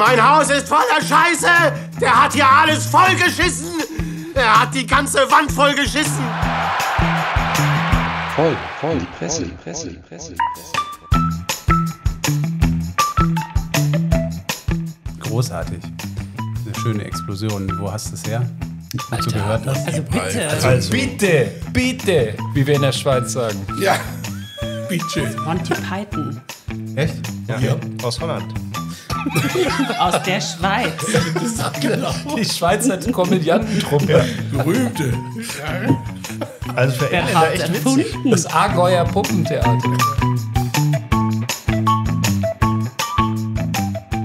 Mein Haus ist voller Scheiße! Der hat hier alles vollgeschissen! Er hat die ganze Wand vollgeschissen! Voll, voll, die Presse, die Presse, die Presse, die Presse. Großartig. Eine schöne Explosion. Wo hast du es her? Du gehört hast? Also bitte. Also bitte, bitte, wie wir in der Schweiz sagen. Ja, bitte. Monty Python. Echt? Ja, aus Holland. Aus der Schweiz. Die Schweizer Komödiantentruppe. Berühmte. Also für Wer hat erfunden? Das Allgäuer Puppentheater.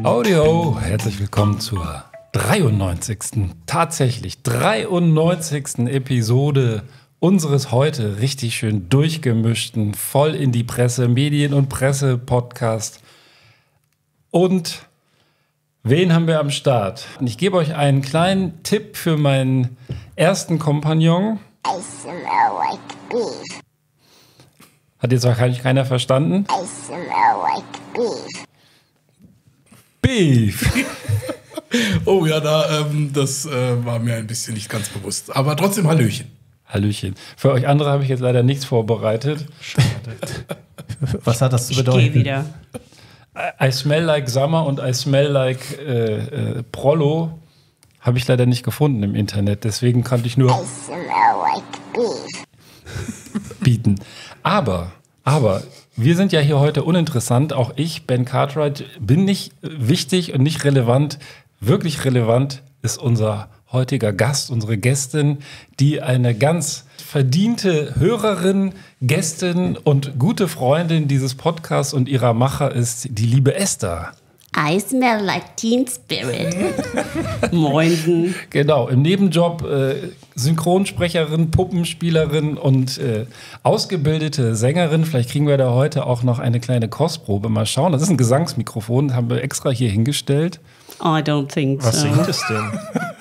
Audio, herzlich willkommen zur 93. tatsächlich 93. Episode unseres heute richtig schön durchgemischten, voll in die Presse, Medien- und Presse-Podcast. Und wen haben wir am Start? Und ich gebe euch einen kleinen Tipp für meinen ersten Kompagnon. I smell like beef. Hat jetzt wahrscheinlich keiner verstanden. I smell like beef. Beef. Oh ja, da, ähm, das äh, war mir ein bisschen nicht ganz bewusst. Aber trotzdem Hallöchen. Hallöchen. Für euch andere habe ich jetzt leider nichts vorbereitet. Was hat das zu Ich bedeuten? gehe wieder. I smell like summer und I smell like äh, äh, Prollo habe ich leider nicht gefunden im Internet. Deswegen konnte ich I nur smell like beef. bieten. Aber, aber, wir sind ja hier heute uninteressant. Auch ich, Ben Cartwright, bin nicht wichtig und nicht relevant. Wirklich relevant ist unser heutiger Gast, unsere Gästin, die eine ganz verdiente Hörerin, Gästin und gute Freundin dieses Podcasts und ihrer Macher ist, die liebe Esther. I smell like teen spirit. Moinsen. Genau, im Nebenjob äh, Synchronsprecherin, Puppenspielerin und äh, ausgebildete Sängerin. Vielleicht kriegen wir da heute auch noch eine kleine Kostprobe. Mal schauen. Das ist ein Gesangsmikrofon, das haben wir extra hier hingestellt. I don't think Was so. singt es denn?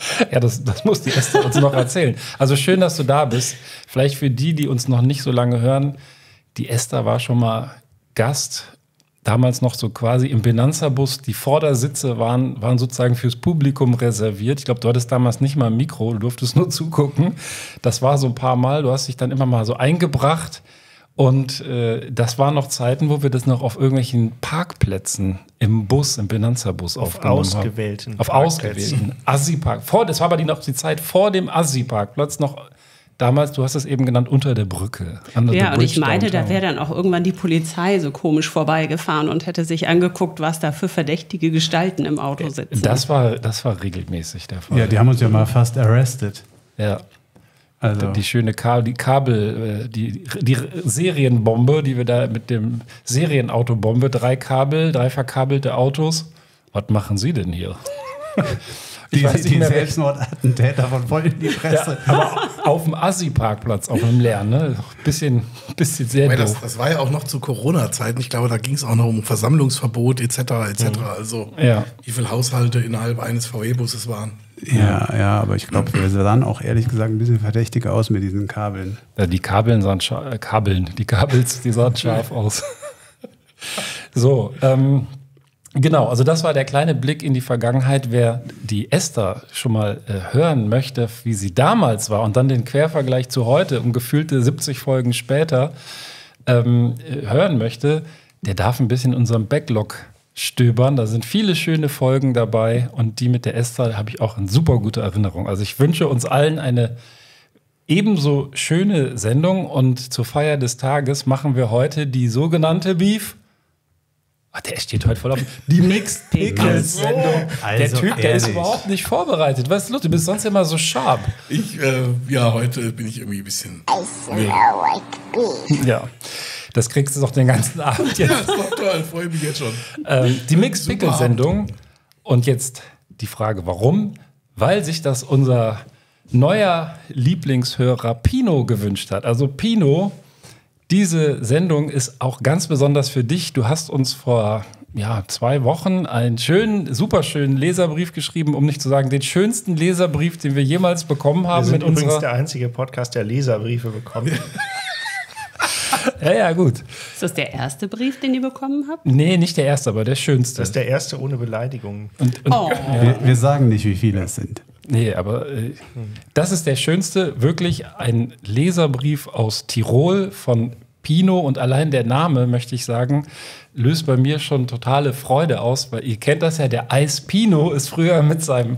Ja, das, das muss die Esther uns noch erzählen. Also schön, dass du da bist. Vielleicht für die, die uns noch nicht so lange hören. Die Esther war schon mal Gast. Damals noch so quasi im Benanza-Bus. Die Vordersitze waren, waren sozusagen fürs Publikum reserviert. Ich glaube, du hattest damals nicht mal ein Mikro, du durftest nur zugucken. Das war so ein paar Mal. Du hast dich dann immer mal so eingebracht. Und äh, das waren noch Zeiten, wo wir das noch auf irgendwelchen Parkplätzen im Bus, im Benanza-Bus aufgenommen ausgewählten haben. Auf Parkplätzen. ausgewählten. Assi-Park. Vor, das war aber die, noch die Zeit vor dem Assi-Parkplatz noch. Damals, du hast es eben genannt, unter der Brücke. Under the Ja, und ich meinte, da wäre dann auch irgendwann die Polizei so komisch vorbeigefahren und hätte sich angeguckt, was da für verdächtige Gestalten im Auto sitzen. Das war, das war regelmäßig der Fall. Ja, die haben uns ja mal fast arrested. ja. Also, Die schöne Ka die Kabel, äh, die, die Serienbombe, die wir da mit dem Serienautobombe, drei Kabel, drei verkabelte Autos. Was machen Sie denn hier? die, weiß nicht die mehr, wer- Selbstmordattentäter von voll in die Presse. Ja, aber auf dem Assi-Parkplatz, auf dem leeren, ne? Bisschen, bisschen sehr Weil das, doof. das war ja auch noch zu Corona-Zeiten. Ich glaube, da ging es auch noch um Versammlungsverbot etc. etc. Also Ja. wie viele Haushalte innerhalb eines VW-Busses waren. Ja, ja, aber ich glaube, wir sahen auch ehrlich gesagt ein bisschen verdächtig aus mit diesen Kabeln. Ja, die Kabeln sahen scharf, äh, Kabeln, die Kabels, die sahen scharf aus. so, ähm, genau, also das war der kleine Blick in die Vergangenheit. Wer die Esther schon mal äh, hören möchte, wie sie damals war und dann den Quervergleich zu heute, um gefühlte 70 Folgen später, ähm, äh, hören möchte, der darf ein bisschen in unserem Backlog stöbern. Da sind viele schöne Folgen dabei und die mit der Esther habe ich auch in super gute Erinnerung. Also ich wünsche uns allen eine ebenso schöne Sendung und zur Feier des Tages machen wir heute die sogenannte Beef. Ah, der steht heute voll auf. Die Mixed Pickles Sendung. der Also Typ, der ist ehrlich. überhaupt nicht vorbereitet. Was ist los? Du bist sonst immer so sharp. Ich, äh, ja, heute bin ich irgendwie ein bisschen. I smell like beef. Ja. Das kriegst du doch den ganzen Abend Ja, jetzt. ist doch toll, freue mich jetzt schon. Ähm, die Mixed Super Pickles Sendung. Und jetzt die Frage, warum? Weil sich das unser neuer Lieblingshörer Pino gewünscht hat. Also Pino, diese Sendung ist auch ganz besonders für dich. Du hast uns vor ja, zwei Wochen einen schönen, super schönen Leserbrief geschrieben, um nicht zu sagen, den schönsten Leserbrief, den wir jemals bekommen Wir haben sind mit übrigens unserer. der einzige Podcast, der Leserbriefe bekommt. Ja, ja, gut. Ist das der erste Brief, den ihr bekommen habt? Nee, nicht der erste, aber der schönste. Das ist der erste ohne Beleidigung. und, und, Oh. Wir, wir sagen nicht, wie viele es sind. Nee, aber äh, das ist der schönste, wirklich ein Leserbrief aus Tirol von Pino und allein der Name, möchte ich sagen, löst bei mir schon totale Freude aus, weil ihr kennt das ja, der Eis Pino ist früher mit seinem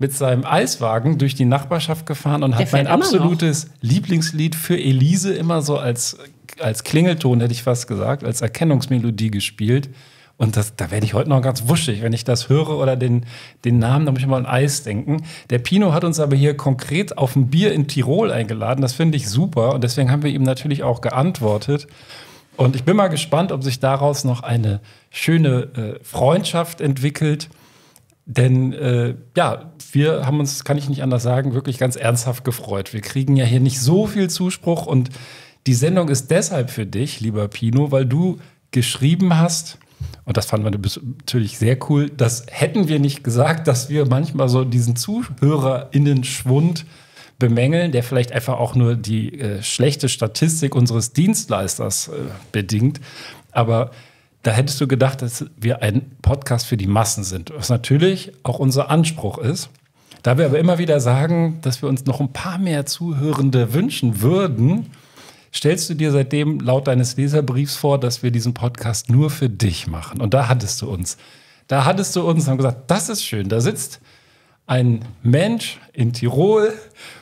mit seinem Eiswagen durch die Nachbarschaft gefahren und Der hat mein immer noch. absolutes Lieblingslied für Elise immer so als, als Klingelton, hätte ich fast gesagt, als Erkennungsmelodie gespielt. Und das, da werde ich heute noch ganz wuschig, wenn ich das höre oder den, den Namen, da muss ich mal an Eis denken. Der Pino hat uns aber hier konkret auf ein Bier in Tirol eingeladen. Das finde ich super und deswegen haben wir ihm natürlich auch geantwortet. Und ich bin mal gespannt, ob sich daraus noch eine schöne äh, Freundschaft entwickelt. Denn äh, ja, wir haben uns, kann ich nicht anders sagen, wirklich ganz ernsthaft gefreut. Wir kriegen ja hier nicht so viel Zuspruch und die Sendung ist deshalb für dich, lieber Pino, weil du geschrieben hast, und das fanden wir natürlich sehr cool, das hätten wir nicht gesagt, dass wir manchmal so diesen ZuhörerInnen-Schwund bemängeln, der vielleicht einfach auch nur die äh, schlechte Statistik unseres Dienstleisters äh, bedingt. Aber da hättest du gedacht, dass wir ein Podcast für die Massen sind, was natürlich auch unser Anspruch ist. Da wir aber immer wieder sagen, dass wir uns noch ein paar mehr Zuhörende wünschen würden, stellst du dir seitdem laut deines Leserbriefs vor, dass wir diesen Podcast nur für dich machen. Und da hattest du uns. Da hattest du uns und haben gesagt, das ist schön. Da sitzt ein Mensch in Tirol,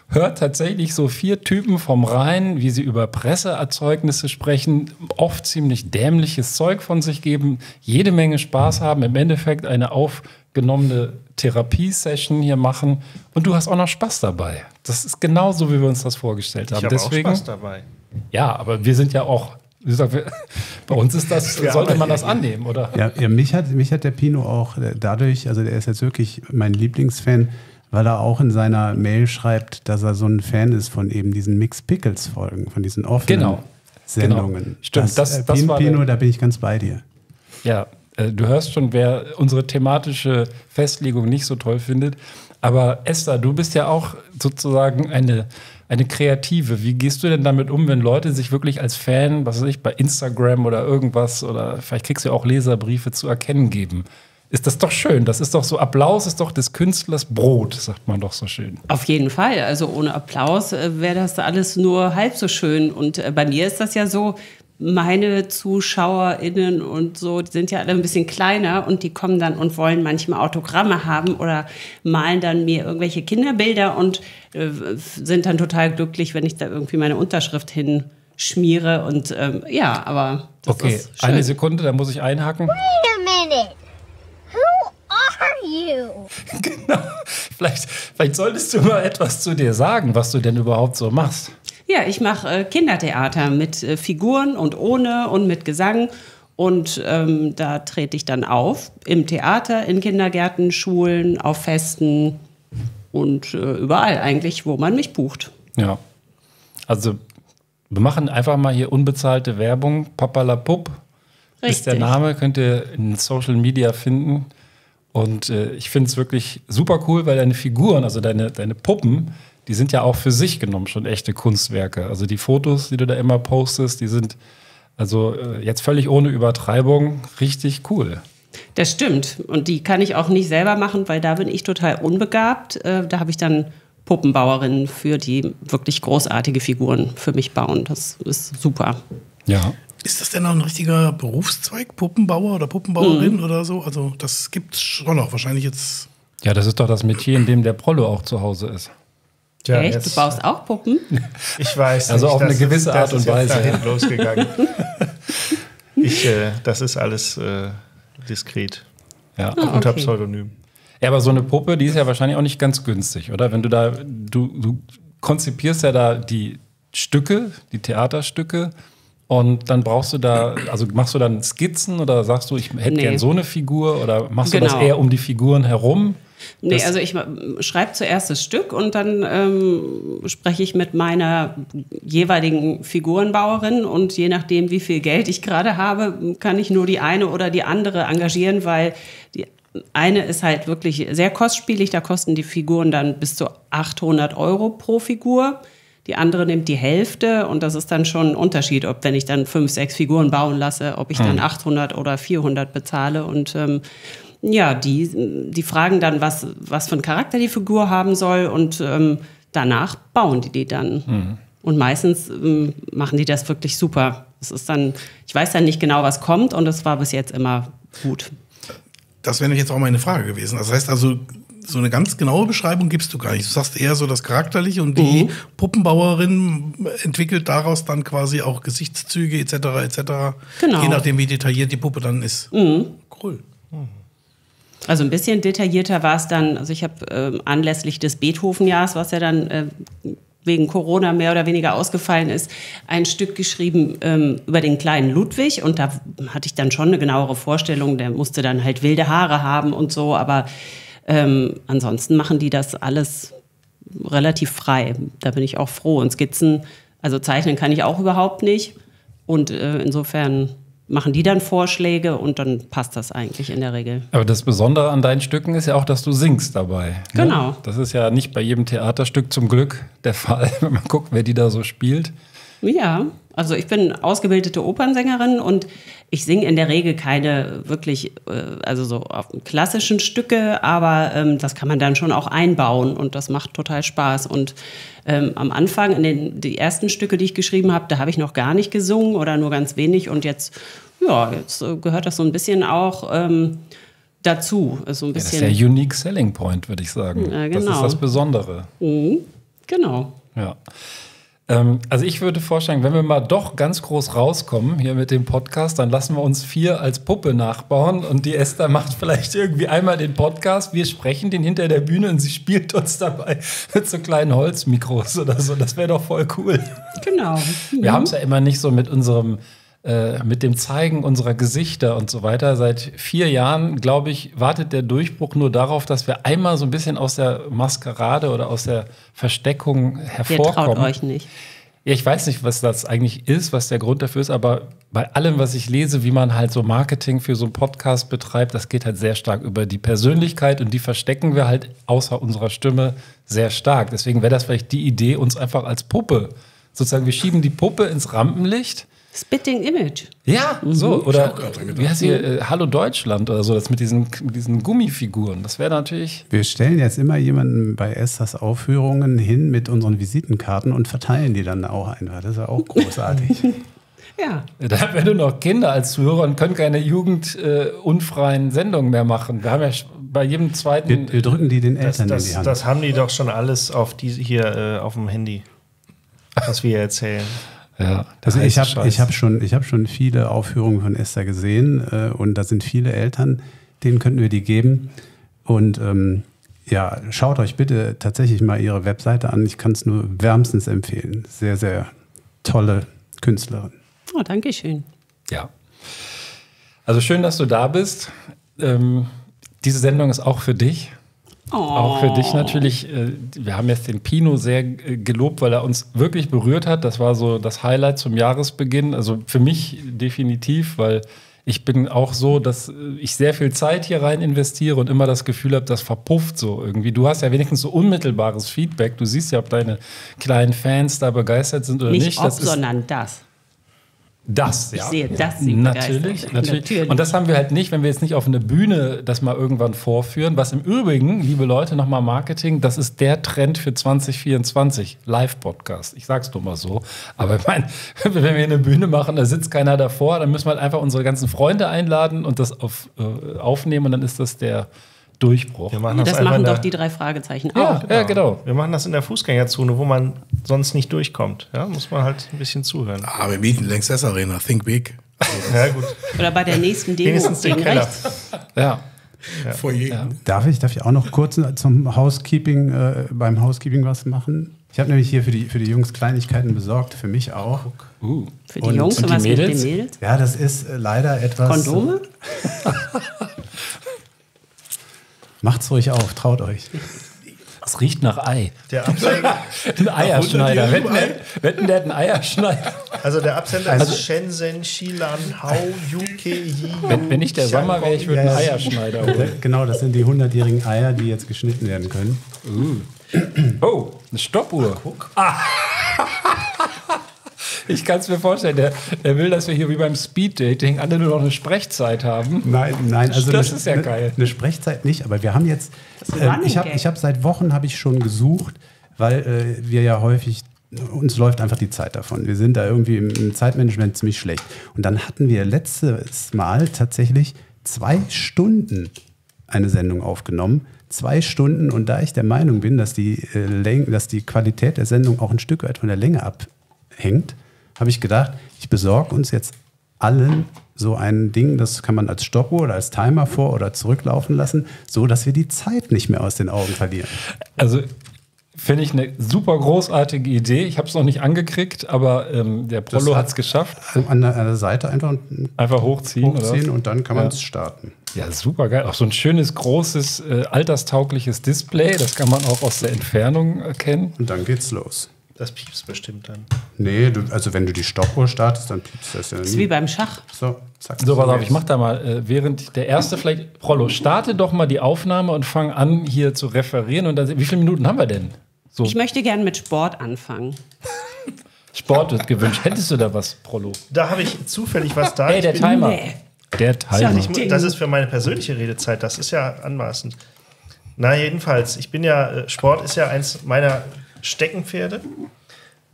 hört tatsächlich so vier Typen vom Rhein, wie sie über Presseerzeugnisse sprechen, oft ziemlich dämliches Zeug von sich geben, jede Menge Spaß haben, im Endeffekt eine aufgenommene Therapiesession hier machen und du hast auch noch Spaß dabei. Das ist genauso, wie wir uns das vorgestellt haben. Ich habe auch Deswegen, Spaß dabei. ja, aber wir sind ja auch, wie gesagt, bei uns ist das, sollte man das annehmen, oder? Ja, ja mich, hat, mich hat der Pino auch äh, dadurch, also der ist jetzt wirklich mein Lieblingsfan, weil er auch in seiner Mail schreibt, dass er so ein Fan ist von eben diesen Mixed Pickles Folgen, von diesen offenen Genau. Sendungen. Genau. Stimmt, das, das- äh, das Pin- war Pino, der- da bin ich ganz bei dir. Ja, äh, du hörst schon, wer unsere thematische Festlegung nicht so toll findet. Aber Esther, du bist ja auch sozusagen eine, eine Kreative. Wie gehst du denn damit um, wenn Leute sich wirklich als Fan, was weiß ich, bei Instagram oder irgendwas oder vielleicht kriegst du ja auch Leserbriefe zu erkennen geben? Ist das doch schön. Das ist doch so, Applaus ist doch des Künstlers Brot, sagt man doch so schön. Auf jeden Fall. Also ohne Applaus äh, wäre das alles nur halb so schön. Und äh, bei mir ist das ja so, meine ZuschauerInnen und so, die sind ja alle ein bisschen kleiner und die kommen dann und wollen manchmal Autogramme haben oder malen dann mir irgendwelche Kinderbilder und äh, sind dann total glücklich, wenn ich da irgendwie meine Unterschrift hinschmiere. Und ähm, ja, aber das Okay, ist schön. eine Sekunde, da muss ich einhaken. Wait a minute. You? Genau. Vielleicht, vielleicht solltest du mal etwas zu dir sagen, was du denn überhaupt so machst. Ja, ich mache äh, Kindertheater mit äh, Figuren und ohne und mit Gesang. Und ähm, da trete ich dann auf im Theater, in Kindergärten, Schulen, auf Festen und äh, überall eigentlich, wo man mich bucht. Ja. Also, wir machen einfach mal hier unbezahlte Werbung. Papalapup ist der. Name, könnt ihr in Social Media finden. Und äh, ich finde es wirklich super cool, weil deine Figuren, also deine, deine Puppen, die sind ja auch für sich genommen schon echte Kunstwerke. Also die Fotos, die du da immer postest, die sind also äh, jetzt völlig ohne Übertreibung richtig cool. Das stimmt. Und die kann ich auch nicht selber machen, weil da bin ich total unbegabt. Äh, da habe ich dann Puppenbauerinnen für die wirklich großartige Figuren für mich bauen. Das ist super. Ja. Ist das denn auch ein richtiger Berufszweig, Puppenbauer oder Puppenbauerin oder so? Also das gibt es schon noch. Wahrscheinlich jetzt. Ja, das ist doch das Metier, in dem der Prollo auch zu Hause ist. Tja, Echt? jetzt- Du baust auch Puppen? Ich weiß Also nicht, auf eine gewisse ist, Art das und ist jetzt Weise, dahin losgegangen. ich, äh, das ist alles äh, diskret. Ja. Unter okay. Pseudonym. Ja, aber so eine Puppe, die ist ja wahrscheinlich auch nicht ganz günstig, oder? Wenn du da, du, du konzipierst ja da die Stücke, die Theaterstücke, und dann brauchst du da, also machst du dann Skizzen oder sagst du, ich hätte Nee. gern so eine Figur oder machst du das Genau. eher um die Figuren herum? Nee, Das- also ich schreibe zuerst das Stück und dann ähm, spreche ich mit meiner jeweiligen Figurenbauerin und je nachdem, wie viel Geld ich gerade habe, kann ich nur die eine oder die andere engagieren, weil die eine ist halt wirklich sehr kostspielig, da kosten die Figuren dann bis zu 800 Euro pro Figur. Die andere nimmt die Hälfte und das ist dann schon ein Unterschied, ob wenn ich dann fünf, sechs Figuren bauen lasse, ob ich dann 800 oder 400 bezahle und ähm, ja, die, die fragen dann, was, was für einen Charakter die Figur haben soll und ähm, danach bauen die die dann. Und meistens ähm, machen die das wirklich super. Es ist dann, ich weiß dann nicht genau, was kommt und es war bis jetzt immer gut. Das wäre nämlich jetzt auch meine Frage gewesen. Das heißt also, so eine ganz genaue Beschreibung gibst du gar nicht. Du sagst eher so das Charakterliche und die Mhm. Puppenbauerin entwickelt daraus dann quasi auch Gesichtszüge etc. etc. Genau. Mhm. Je nachdem, wie detailliert die Puppe dann ist. Cool. Also ein bisschen detaillierter war es dann, also ich habe ähm, anlässlich des Beethoven-Jahres, was ja dann äh, wegen Corona mehr oder weniger ausgefallen ist, ein Stück geschrieben ähm, über den kleinen Ludwig und da hatte ich dann schon eine genauere Vorstellung, der musste dann halt wilde Haare haben und so, aber ähm, ansonsten machen die das alles relativ frei. Da bin ich auch froh. Und Skizzen, also zeichnen kann ich auch überhaupt nicht und äh, insofern machen die dann Vorschläge und dann passt das eigentlich in der Regel. Aber das Besondere an deinen Stücken ist ja auch, dass du singst dabei. ne? Genau. Das ist ja nicht bei jedem Theaterstück zum Glück der Fall, wenn man guckt, wer die da so spielt. Ja, also ich bin ausgebildete Opernsängerin und ich singe in der Regel keine wirklich, äh, also so auf klassischen Stücke, aber ähm, das kann man dann schon auch einbauen und das macht total Spaß. Und ähm, am Anfang, in den die ersten Stücke, die ich geschrieben habe, da habe ich noch gar nicht gesungen oder nur ganz wenig und jetzt, ja, jetzt äh, gehört das so ein bisschen auch ähm, dazu. Ist so ein Ja, das ist bisschen, der Unique Selling Point, würde ich sagen. Ja, Das ist genau. das Besondere. genau. Ja. Ähm, also ich würde vorschlagen, wenn wir mal doch ganz groß rauskommen hier mit dem Podcast, dann lassen wir uns vier als Puppe nachbauen und die Esther macht vielleicht irgendwie einmal den Podcast. Wir sprechen den hinter der Bühne und sie spielt uns dabei mit so kleinen Holzmikros oder so. Das wäre doch voll cool. Genau. Wir haben es ja immer nicht so mit unserem, äh, mit dem Zeigen unserer Gesichter und so weiter. Seit vier Jahren, glaube ich, wartet der Durchbruch nur darauf, dass wir einmal so ein bisschen aus der Maskerade oder aus der Versteckung Ihr hervorkommen. traut euch nicht. Ja, ich weiß nicht, was das eigentlich ist, was der Grund dafür ist, aber bei allem, was ich lese, wie man halt so Marketing für so einen Podcast betreibt, das geht halt sehr stark über die Persönlichkeit und die verstecken wir halt außer unserer Stimme sehr stark. Deswegen wäre das vielleicht die Idee, uns einfach als Puppe, sozusagen, wir schieben die Puppe ins Rampenlicht. Spitting Image. Ja, so. Oder wie heißt hier, äh, Hallo Deutschland oder so, das mit diesen, mit diesen Gummifiguren. Das wäre natürlich. Wir stellen jetzt immer jemanden bei Esthers Aufführungen hin mit unseren Visitenkarten und verteilen die dann auch einfach. Das ist ja auch großartig. Ja. Da haben wir nur noch Kinder als Zuhörer und können keine jugendunfreien Sendungen mehr machen. Wir haben ja bei jedem zweiten. Wir, wir drücken die den Das, Eltern in das, die Hand. das haben die doch schon alles auf die, hier äh, auf dem Handy, was wir erzählen. Ja, Also ich habe ich hab schon, ich hab schon viele Aufführungen von Esther gesehen äh, und da sind viele Eltern, denen könnten wir die geben. Und ähm, ja, schaut euch bitte tatsächlich mal ihre Webseite an. Ich kann es nur wärmstens empfehlen. Sehr, sehr tolle Künstlerin. Oh, danke schön. Ja. Also schön, dass du da bist. Ähm, diese Sendung ist auch für dich. Auch für dich natürlich. Äh, Wir haben jetzt den Pino sehr äh, gelobt, weil er uns wirklich berührt hat. Das war so das Highlight zum Jahresbeginn. Also für mich definitiv, weil ich bin auch so, dass äh, ich sehr viel Zeit hier rein investiere und immer das Gefühl habe, das verpufft so irgendwie. Du hast ja wenigstens so unmittelbares Feedback. Du siehst ja, ob deine kleinen Fans da begeistert sind oder Nicht, nicht. ob, Das sondern das. Das, Ich ja. sehe, dass sie natürlich, natürlich. Natürlich. Und das haben wir halt nicht, wenn wir jetzt nicht auf eine Bühne das mal irgendwann vorführen. Was im Übrigen, liebe Leute, nochmal Marketing, das ist der Trend für 2024. Live-Podcast. Ich sag's nur mal so. Aber ich meine, wenn wir eine Bühne machen, da sitzt keiner davor, dann müssen wir halt einfach unsere ganzen Freunde einladen und das auf, äh, aufnehmen und dann ist das der Durchbruch. Wir machen Das einfach machen doch die drei Fragezeichen Ja, auch. ja, genau. Wir machen das in der Fußgängerzone, wo man sonst nicht durchkommt. Ja, muss man halt ein bisschen zuhören. Ah, wir mieten längst S Arena. Think big. Ja, gut. Oder bei der nächsten Demo Wenigstens den Keller. rechts. Ja. Vor jedem. Darf ich, darf ich auch noch kurz zum Housekeeping, äh, beim Housekeeping was machen? Ich habe nämlich hier für die, für die Jungs Kleinigkeiten besorgt, für mich auch. Uh. Für die Und- Jungs und und die was mit Mädels? den Mädels? Ja, das ist äh, leider etwas. Kondome? Macht's ruhig auf, traut euch. Es riecht nach Ei. Der Absender, Ein Eierschneider. Wetten, der- wetten, der hat einen Eierschneider. also der Absender ist Shenzhen, Xilan, Hao, UK, Wenn, wenn ich der Sommer wäre, ich würde einen. Eierschneider holen. Genau, das sind die 100-jährigen Eier, die jetzt geschnitten werden können. Oh, eine Stoppuhr. Ah, Ich kann es mir vorstellen, der, der will, dass wir hier wie beim Speed-Dating alle nur noch eine Sprechzeit haben. Nein, nein, also Das eine, ist ja eine, geil. Eine Sprechzeit nicht, aber wir haben jetzt, äh, ich habe hab seit Wochen habe ich schon gesucht, weil äh, wir ja häufig uns läuft einfach die Zeit davon. Wir sind da irgendwie im, Zeitmanagement ziemlich schlecht. Und dann hatten wir letztes Mal tatsächlich zwei Stunden eine Sendung aufgenommen. Zwei Stunden und da ich der Meinung bin, dass die, äh, dass die Qualität der Sendung auch ein Stück weit von der Länge abhängt, habe ich gedacht, ich besorge uns jetzt allen so ein Ding, das kann man als Stoppuhr oder als Timer vor- oder zurücklaufen lassen, so dass wir die Zeit nicht mehr aus den Augen verlieren. Also finde ich eine super großartige Idee. Ich habe es noch nicht angekriegt, aber ähm, der Prollo hat- es geschafft. An der, an der Seite einfach Einfach hochziehen. hochziehen und dann kann man Ja. es starten. Ja, super geil. Auch so ein schönes, großes, äh, alterstaugliches Display. Das kann man auch aus der Entfernung erkennen. Und dann geht's los. Das piepst bestimmt dann. Nee, du, also wenn du die Stoppuhr startest, dann piepst das ja Das ist wie beim Schach. So, zack. So, pass auf, ich mach da mal, äh, während der erste vielleicht, Prollo, starte doch mal die Aufnahme und fang an, hier zu referieren. Und dann, wie viele Minuten haben wir denn? So, Ich möchte gerne mit Sport anfangen. Sport wird gewünscht. Hättest du da was, Prollo? Da habe ich zufällig was da. Hey, Ich der Timer. Nee. Der Timer. Ich mu- das ist für meine persönliche Redezeit, das ist ja anmaßend. Na, jedenfalls, ich bin ja, äh, Sport ist ja eins meiner Steckenpferde.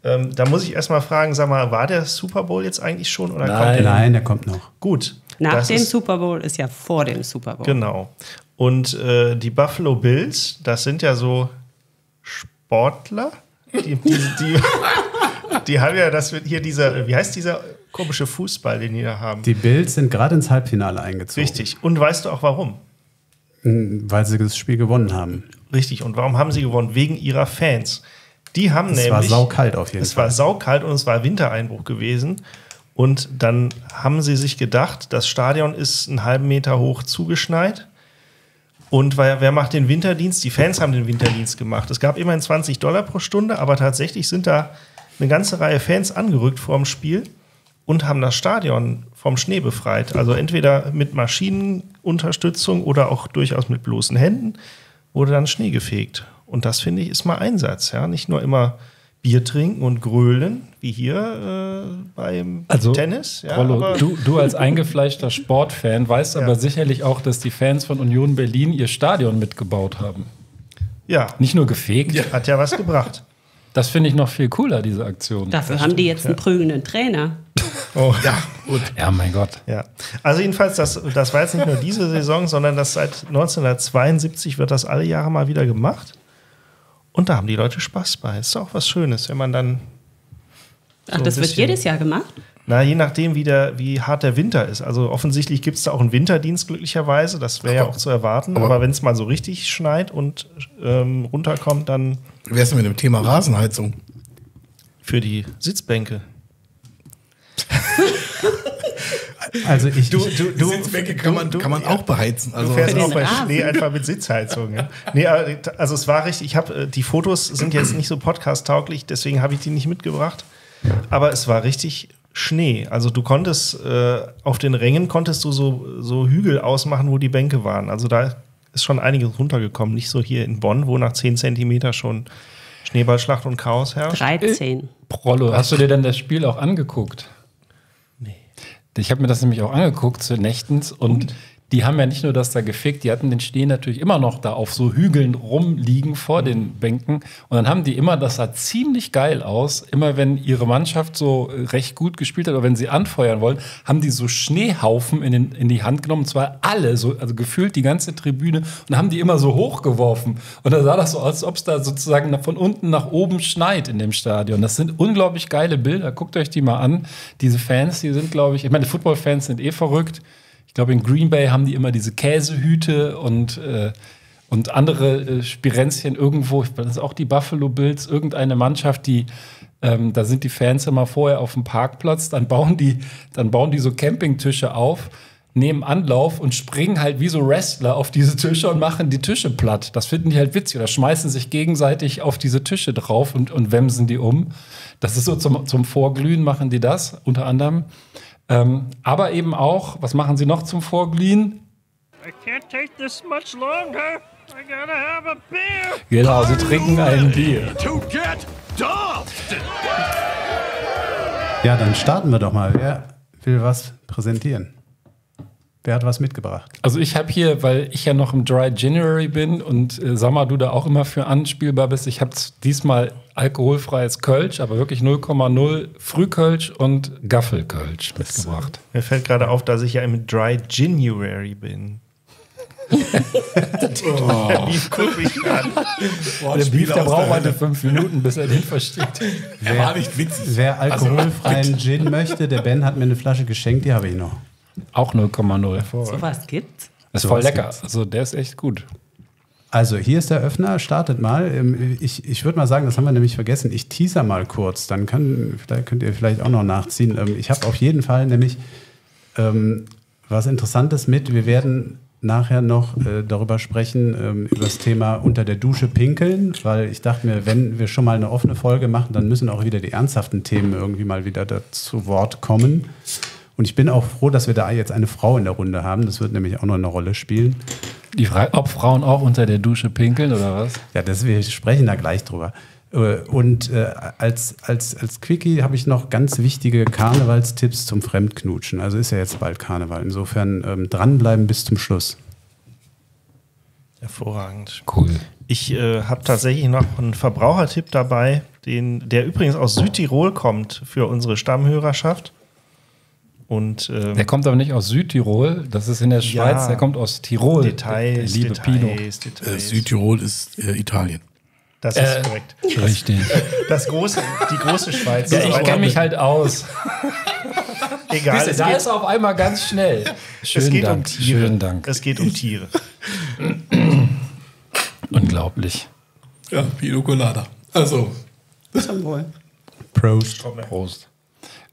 Ähm, da muss ich erstmal fragen, sag mal, war der Super Bowl jetzt eigentlich schon oder Nein. kommt der? Nein, der kommt noch. Gut. Nach das dem ist- Super Bowl ist ja vor dem Super Bowl. Genau. Und äh, die Buffalo Bills, das sind ja so Sportler. Die, die, die, die haben ja das hier dieser, wie heißt dieser komische Fußball, den die da haben? Die Bills sind gerade ins Halbfinale eingezogen. Richtig. Und weißt du auch warum? Weil sie das Spiel gewonnen haben. Richtig. Und warum haben sie gewonnen? Wegen ihrer Fans. Die haben Es nämlich. war saukalt auf jeden Es Fall. war saukalt und es war Wintereinbruch gewesen. Und dann haben sie sich gedacht, das Stadion ist einen halben Meter hoch zugeschneit. Und wer, wer macht den Winterdienst? Die Fans haben den Winterdienst gemacht. Es gab immerhin 20 Dollar pro Stunde, aber tatsächlich sind da eine ganze Reihe Fans angerückt vor dem Spiel und haben das Stadion vom Schnee befreit. Also entweder mit Maschinenunterstützung oder auch durchaus mit bloßen Händen wurde dann Schnee gefegt. Und das finde ich ist mal Einsatz, ja. Nicht nur immer Bier trinken und grölen, wie hier äh, beim Also, Tennis. Ja, Rollo, aber- du, du als eingefleischter Sportfan weißt Ja. aber sicherlich auch, dass die Fans von Union Berlin ihr Stadion mitgebaut haben. ja, Nicht nur gefegt. hat ja was gebracht. Das finde ich noch viel cooler, diese Aktion. Dafür haben die jetzt einen prügelnden Trainer. Oh, ja, gut. Ja, mein Gott. Ja, also jedenfalls, das, das war jetzt nicht nur diese Saison, sondern das seit 1972 wird das alle Jahre mal wieder gemacht. Und da haben die Leute Spaß bei. Ist doch was Schönes, wenn man dann, Ach, das wird jedes Jahr gemacht? na, je nachdem, wie, der, wie hart der Winter ist. Also offensichtlich gibt es da auch einen Winterdienst, glücklicherweise. Das wäre ja auch zu erwarten. aber- Aber, wenn es mal so richtig schneit und ähm, runterkommt, dann Wie wär's denn mit dem Thema Rasenheizung? für die Sitzbänke. Also ich, Du, du, du, Sitzbänke kann man, kann man auch beheizen. Du Also, fährst Für auch bei Rasen. Schnee einfach mit Sitzheizung. Ja? Nee, aber, also es war richtig, ich habe die Fotos sind jetzt nicht so podcast-tauglich, deswegen habe ich die nicht mitgebracht. Aber es war richtig Schnee. Also du konntest äh, auf den Rängen konntest du so, so Hügel ausmachen, wo die Bänke waren. Also da ist schon einiges runtergekommen. Nicht so hier in Bonn, wo nach 10 Zentimeter schon Schneeballschlacht und Chaos herrscht. 13. Prollo, hast du dir denn das Spiel auch angeguckt? Ich habe mir das nämlich auch angeguckt zu Nächtens und die haben ja nicht nur das da gefickt, die hatten den Schnee natürlich immer noch da auf so Hügeln rumliegen vor den Bänken. Und dann haben die immer, das sah ziemlich geil aus, immer wenn ihre Mannschaft so äh, recht gut gespielt hat oder wenn sie anfeuern wollen, haben die so Schneehaufen in, den, in die Hand genommen, und zwar alle, so, also gefühlt die ganze Tribüne und haben die immer so hochgeworfen. Und da sah das so aus, als ob es da sozusagen von unten nach oben schneit in dem Stadion. Das sind unglaublich geile Bilder. Guckt euch die mal an. Diese Fans, die sind, glaube ich, ich meine, Football-Fans sind eh verrückt. Ich glaube, in Green Bay haben die immer diese Käsehüte und, äh, und andere äh, Spirenzchen irgendwo. Das ist auch die Buffalo Bills, irgendeine Mannschaft, die ähm, da sind die Fans immer vorher auf dem Parkplatz, dann bauen die, dann bauen die so Campingtische auf, nehmen Anlauf und springen halt wie so Wrestler auf diese Tische und machen die Tische platt. Das finden die halt witzig oder schmeißen sich gegenseitig auf diese Tische drauf und, und wemsen die um. Das ist so zum, zum Vorglühen machen die das unter anderem. Ähm, aber eben auch, was machen sie noch zum Vorglühen? I can't take this much longer. I gotta have a beer. Genau, sie trinken ein Bier. To get dumped! Ja, dann starten wir doch mal. Wer will was präsentieren? Wer hat was mitgebracht? Also ich habe hier, weil ich ja noch im Dry January bin und äh, Sammer, du da auch immer für anspielbar bist, ich habe diesmal alkoholfreies Kölsch, aber wirklich 0,0 Frühkölsch und Gaffelkölsch mitgebracht. Mir fällt gerade auf, dass ich ja im Dry January bin. Der Beef guckt mich an. der Beef, der braucht heute fünf Minuten, bis er den versteht. Er war nicht witzig. Wer alkoholfreien Gin möchte, der Ben hat mir eine Flasche geschenkt, die habe ich noch. Auch 0,0. Sowas gibt's. Ist So voll was lecker. gibt's. Also der ist echt gut. Also hier ist der Öffner, startet mal. Ähm, Ich, ich würde mal sagen, das haben wir nämlich vergessen. Ich teaser mal kurz, dann kann, vielleicht könnt ihr vielleicht auch noch nachziehen. Ähm, Ich habe auf jeden Fall nämlich ähm, was Interessantes mit. Wir werden nachher noch äh, darüber sprechen, ähm, über das Thema unter der Dusche pinkeln, weil ich dachte mir, wenn wir schon mal eine offene Folge machen, dann müssen auch wieder die ernsthaften Themen irgendwie mal wieder da zu Wort kommen. Und ich bin auch froh, dass wir da jetzt eine Frau in der Runde haben. Das wird nämlich auch noch eine Rolle spielen. Die Frage, ob Frauen auch unter der Dusche pinkeln oder was? Ja, das, wir sprechen da gleich drüber. Äh, Und äh, als, als, als Quickie habe ich noch ganz wichtige Karnevalstipps zum Fremdknutschen. Also ist ja jetzt bald Karneval. Insofern ähm, dranbleiben bis zum Schluss. Hervorragend. Cool. Ich äh, habe tatsächlich noch einen Verbrauchertipp dabei, den, der übrigens aus Südtirol kommt für unsere Stammhörerschaft. Und ähm, Der kommt aber nicht aus Südtirol, das ist in der Schweiz, Ja. der kommt aus Tirol. Details, der liebe Details, Pino. Äh, Details. Südtirol ist äh, Italien. Das ist Äh, korrekt. Richtig. Das große, die große Schweiz. Ja, ich kenne mich halt aus. Egal, du, es da geht, ist er auf einmal ganz schnell. es Schönen geht Dank. um Tiere. Schönen Dank. Es geht um Tiere. Unglaublich. Ja, Pino Colada. Also, Zum Wohl. Prost. Prost.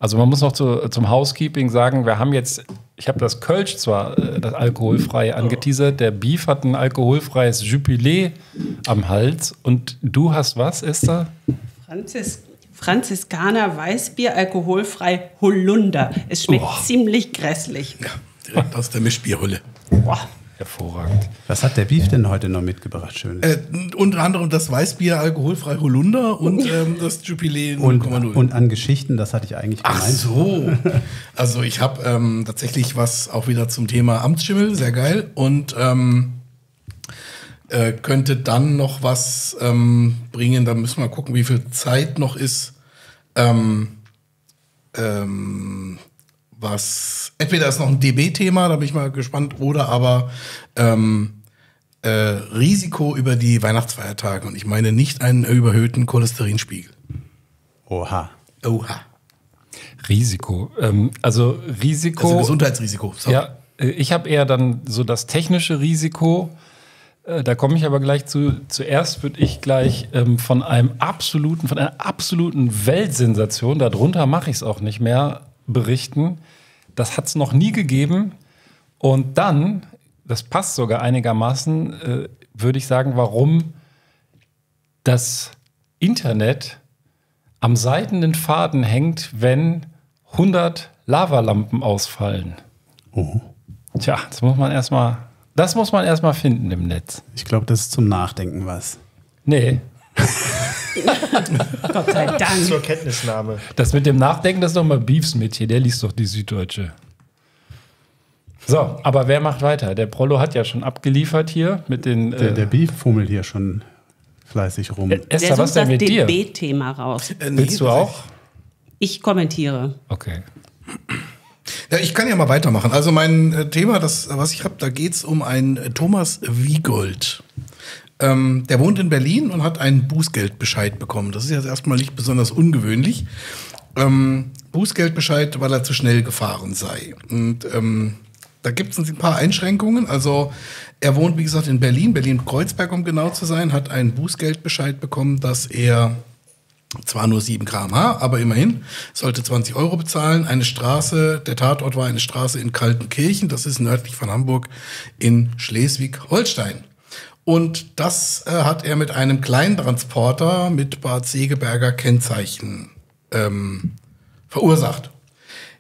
Also man muss noch zu, zum Housekeeping sagen, wir haben jetzt, ich habe das Kölsch zwar, äh, das alkoholfreie angeteasert, der Beef hat ein alkoholfreies Jupilet am Hals und du hast was, Esther? Franzis Franziskaner Weißbier, alkoholfrei Holunder. Es schmeckt Oh. ziemlich grässlich. direkt aus der Mischbierhülle. Boah. Hervorragend. Was hat der Beef denn heute noch mitgebracht? Schönes. Äh, unter anderem das Weißbier alkoholfrei Holunder und ähm, das Jubiläe 0,0. und, und an Geschichten, das hatte ich eigentlich Ach gemeint. so. Also ich habe ähm, tatsächlich was auch wieder zum Thema Amtsschimmel, sehr geil. Und ähm, äh, könnte dann noch was ähm, bringen. Da müssen wir mal gucken, wie viel Zeit noch ist. Ähm, ähm, was entweder ist noch ein DB-Thema, da bin ich mal gespannt, oder aber ähm, äh, Risiko über die Weihnachtsfeiertage. Und ich meine nicht einen überhöhten Cholesterinspiegel. Oha. Oha. Risiko. Ähm, also Risiko. Also Gesundheitsrisiko. So. Ja, äh, ich habe eher dann so das technische Risiko. Äh, Da komme ich aber gleich zu. Zuerst würde ich gleich ähm, von einem absoluten, von einer absoluten Weltsensation, darunter mache ich es auch nicht mehr, berichten. Das hat es noch nie gegeben. Und dann, das passt sogar einigermaßen, äh, würde ich sagen, warum das Internet am seidenen Faden hängt, wenn 100 Lavalampen ausfallen. Oh. Tja, das muss man erstmal, das muss man erstmal finden im Netz. Ich glaube, das ist zum Nachdenken was. Nee, Gott sei Dank. Zur Kenntnisnahme. das mit dem Nachdenken, das ist doch mal Beefs mit hier, der liest doch die Süddeutsche. So, aber wer macht weiter? Der Prollo hat ja schon abgeliefert hier mit den. Der, äh, der Beef fummelt hier schon fleißig rum. Esther, Der was denn das mit dir? DB-Thema raus. Äh, nee, Willst du auch? Ich kommentiere. Okay. Ja, ich kann ja mal weitermachen. Also mein äh, Thema, das, was ich habe, da geht es um einen äh, Thomas Wiegold. Ähm, der wohnt in Berlin und hat einen Bußgeldbescheid bekommen. Das ist jetzt erstmal nicht besonders ungewöhnlich. Ähm, Bußgeldbescheid, weil er zu schnell gefahren sei. Und ähm, da gibt es ein paar Einschränkungen. Also er wohnt, wie gesagt, in Berlin, Berlin-Kreuzberg, um genau zu sein, hat einen Bußgeldbescheid bekommen, dass er zwar nur 7 km/h, aber immerhin sollte 20 Euro bezahlen. Eine Straße, der Tatort war eine Straße in Kaltenkirchen, das ist nördlich von Hamburg in Schleswig-Holstein. Und das äh, hat er mit einem Kleintransporter mit Bad Segeberger Kennzeichen ähm, verursacht.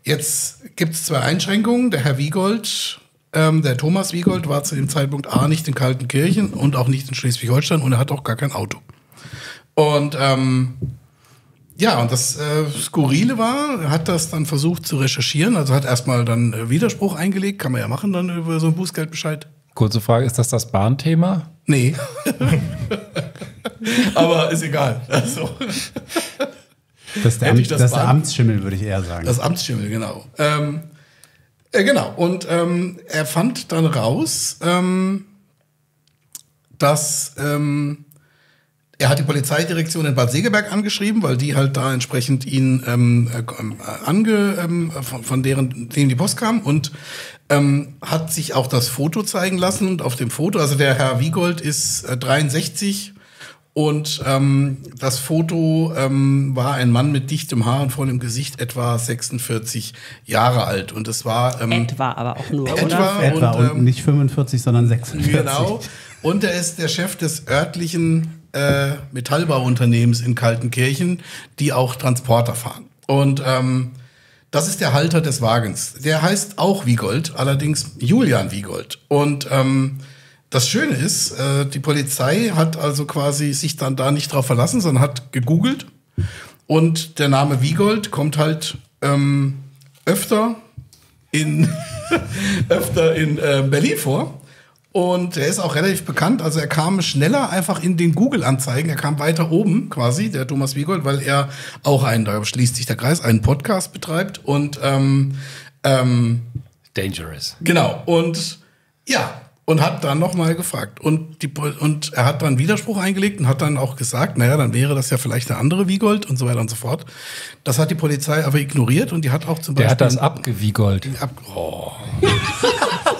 Jetzt gibt es zwei Einschränkungen. Der Herr Wiegold, ähm, der Thomas Wiegold, war zu dem Zeitpunkt A nicht in Kaltenkirchen und auch nicht in Schleswig-Holstein und er hat auch gar kein Auto. Und ähm, ja, und das äh, Skurrile war, er hat das dann versucht zu recherchieren, also hat erstmal dann äh, Widerspruch eingelegt, kann man ja machen dann über so einen Bußgeldbescheid. Kurze Frage, ist das das Bahnthema? Nee. Aber ist egal. Also, Das ist der, Endlich Amt, das das der Amtsschimmel, würde ich eher sagen. das Amtsschimmel, genau. Ähm, äh, genau, und ähm, er fand dann raus, ähm, dass ähm, er hat die Polizeidirektion in Bad Segeberg angeschrieben, weil die halt da entsprechend ihn ähm, äh, ähm, äh, ange, ähm, von, von deren denen die Post kam und ähm, hat sich auch das Foto zeigen lassen und auf dem Foto, also der Herr Wiegold ist äh, 63 und ähm, das Foto ähm, war ein Mann mit dichtem Haar und vollem Gesicht, etwa 46 Jahre alt und es war ähm, Etwa aber auch nur, Etwa. oder? Etwa und, und, ähm, nicht 45, sondern 46. Genau. Und er ist der Chef des örtlichen äh, Metallbauunternehmens in Kaltenkirchen, die auch Transporter fahren. Und ähm, das ist der Halter des Wagens. Der heißt auch Wiegold, allerdings Julian Wiegold. Und ähm, das Schöne ist, äh, die Polizei hat also quasi sich dann da nicht drauf verlassen, sondern hat gegoogelt. Und der Name Wiegold kommt halt ähm, öfter in, öfter in äh, Berlin vor. Und er ist auch relativ bekannt. Also er kam schneller einfach in den Google-Anzeigen. Er kam weiter oben quasi, der Thomas Wiegold, weil er auch einen, da schließt sich der Kreis, einen Podcast betreibt. Und ähm, ähm, Dangerous. Genau. Und ja, und hat dann nochmal gefragt. Und, die, und er hat dann Widerspruch eingelegt und hat dann auch gesagt, naja, dann wäre das ja vielleicht der andere Wiegold und so weiter und so fort. Das hat die Polizei aber ignoriert und die hat auch zum Der Beispiel. hat das abgewiegolt. ab, oh.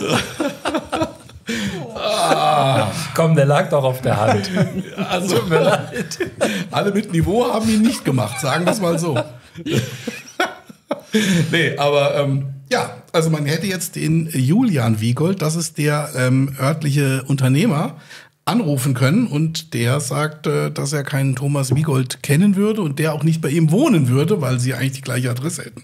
Komm, der lag doch auf der Hand. Also, alle mit Niveau haben ihn nicht gemacht, sagen wir es mal so. nee, aber ähm, ja, also man hätte jetzt den Julian Wiegold, das ist der ähm, örtliche Unternehmer, anrufen können und der sagte, dass er keinen Thomas Wiegold kennen würde und der auch nicht bei ihm wohnen würde, weil sie eigentlich die gleiche Adresse hätten.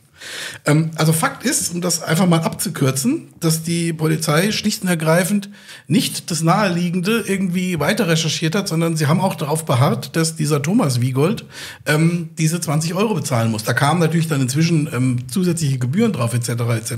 Ähm, also Fakt ist, um das einfach mal abzukürzen, dass die Polizei schlicht und ergreifend nicht das Naheliegende irgendwie weiter recherchiert hat, sondern sie haben auch darauf beharrt, dass dieser Thomas Wiegold ähm, diese 20 Euro bezahlen muss. Da kamen natürlich dann inzwischen ähm, zusätzliche Gebühren drauf etc. etc.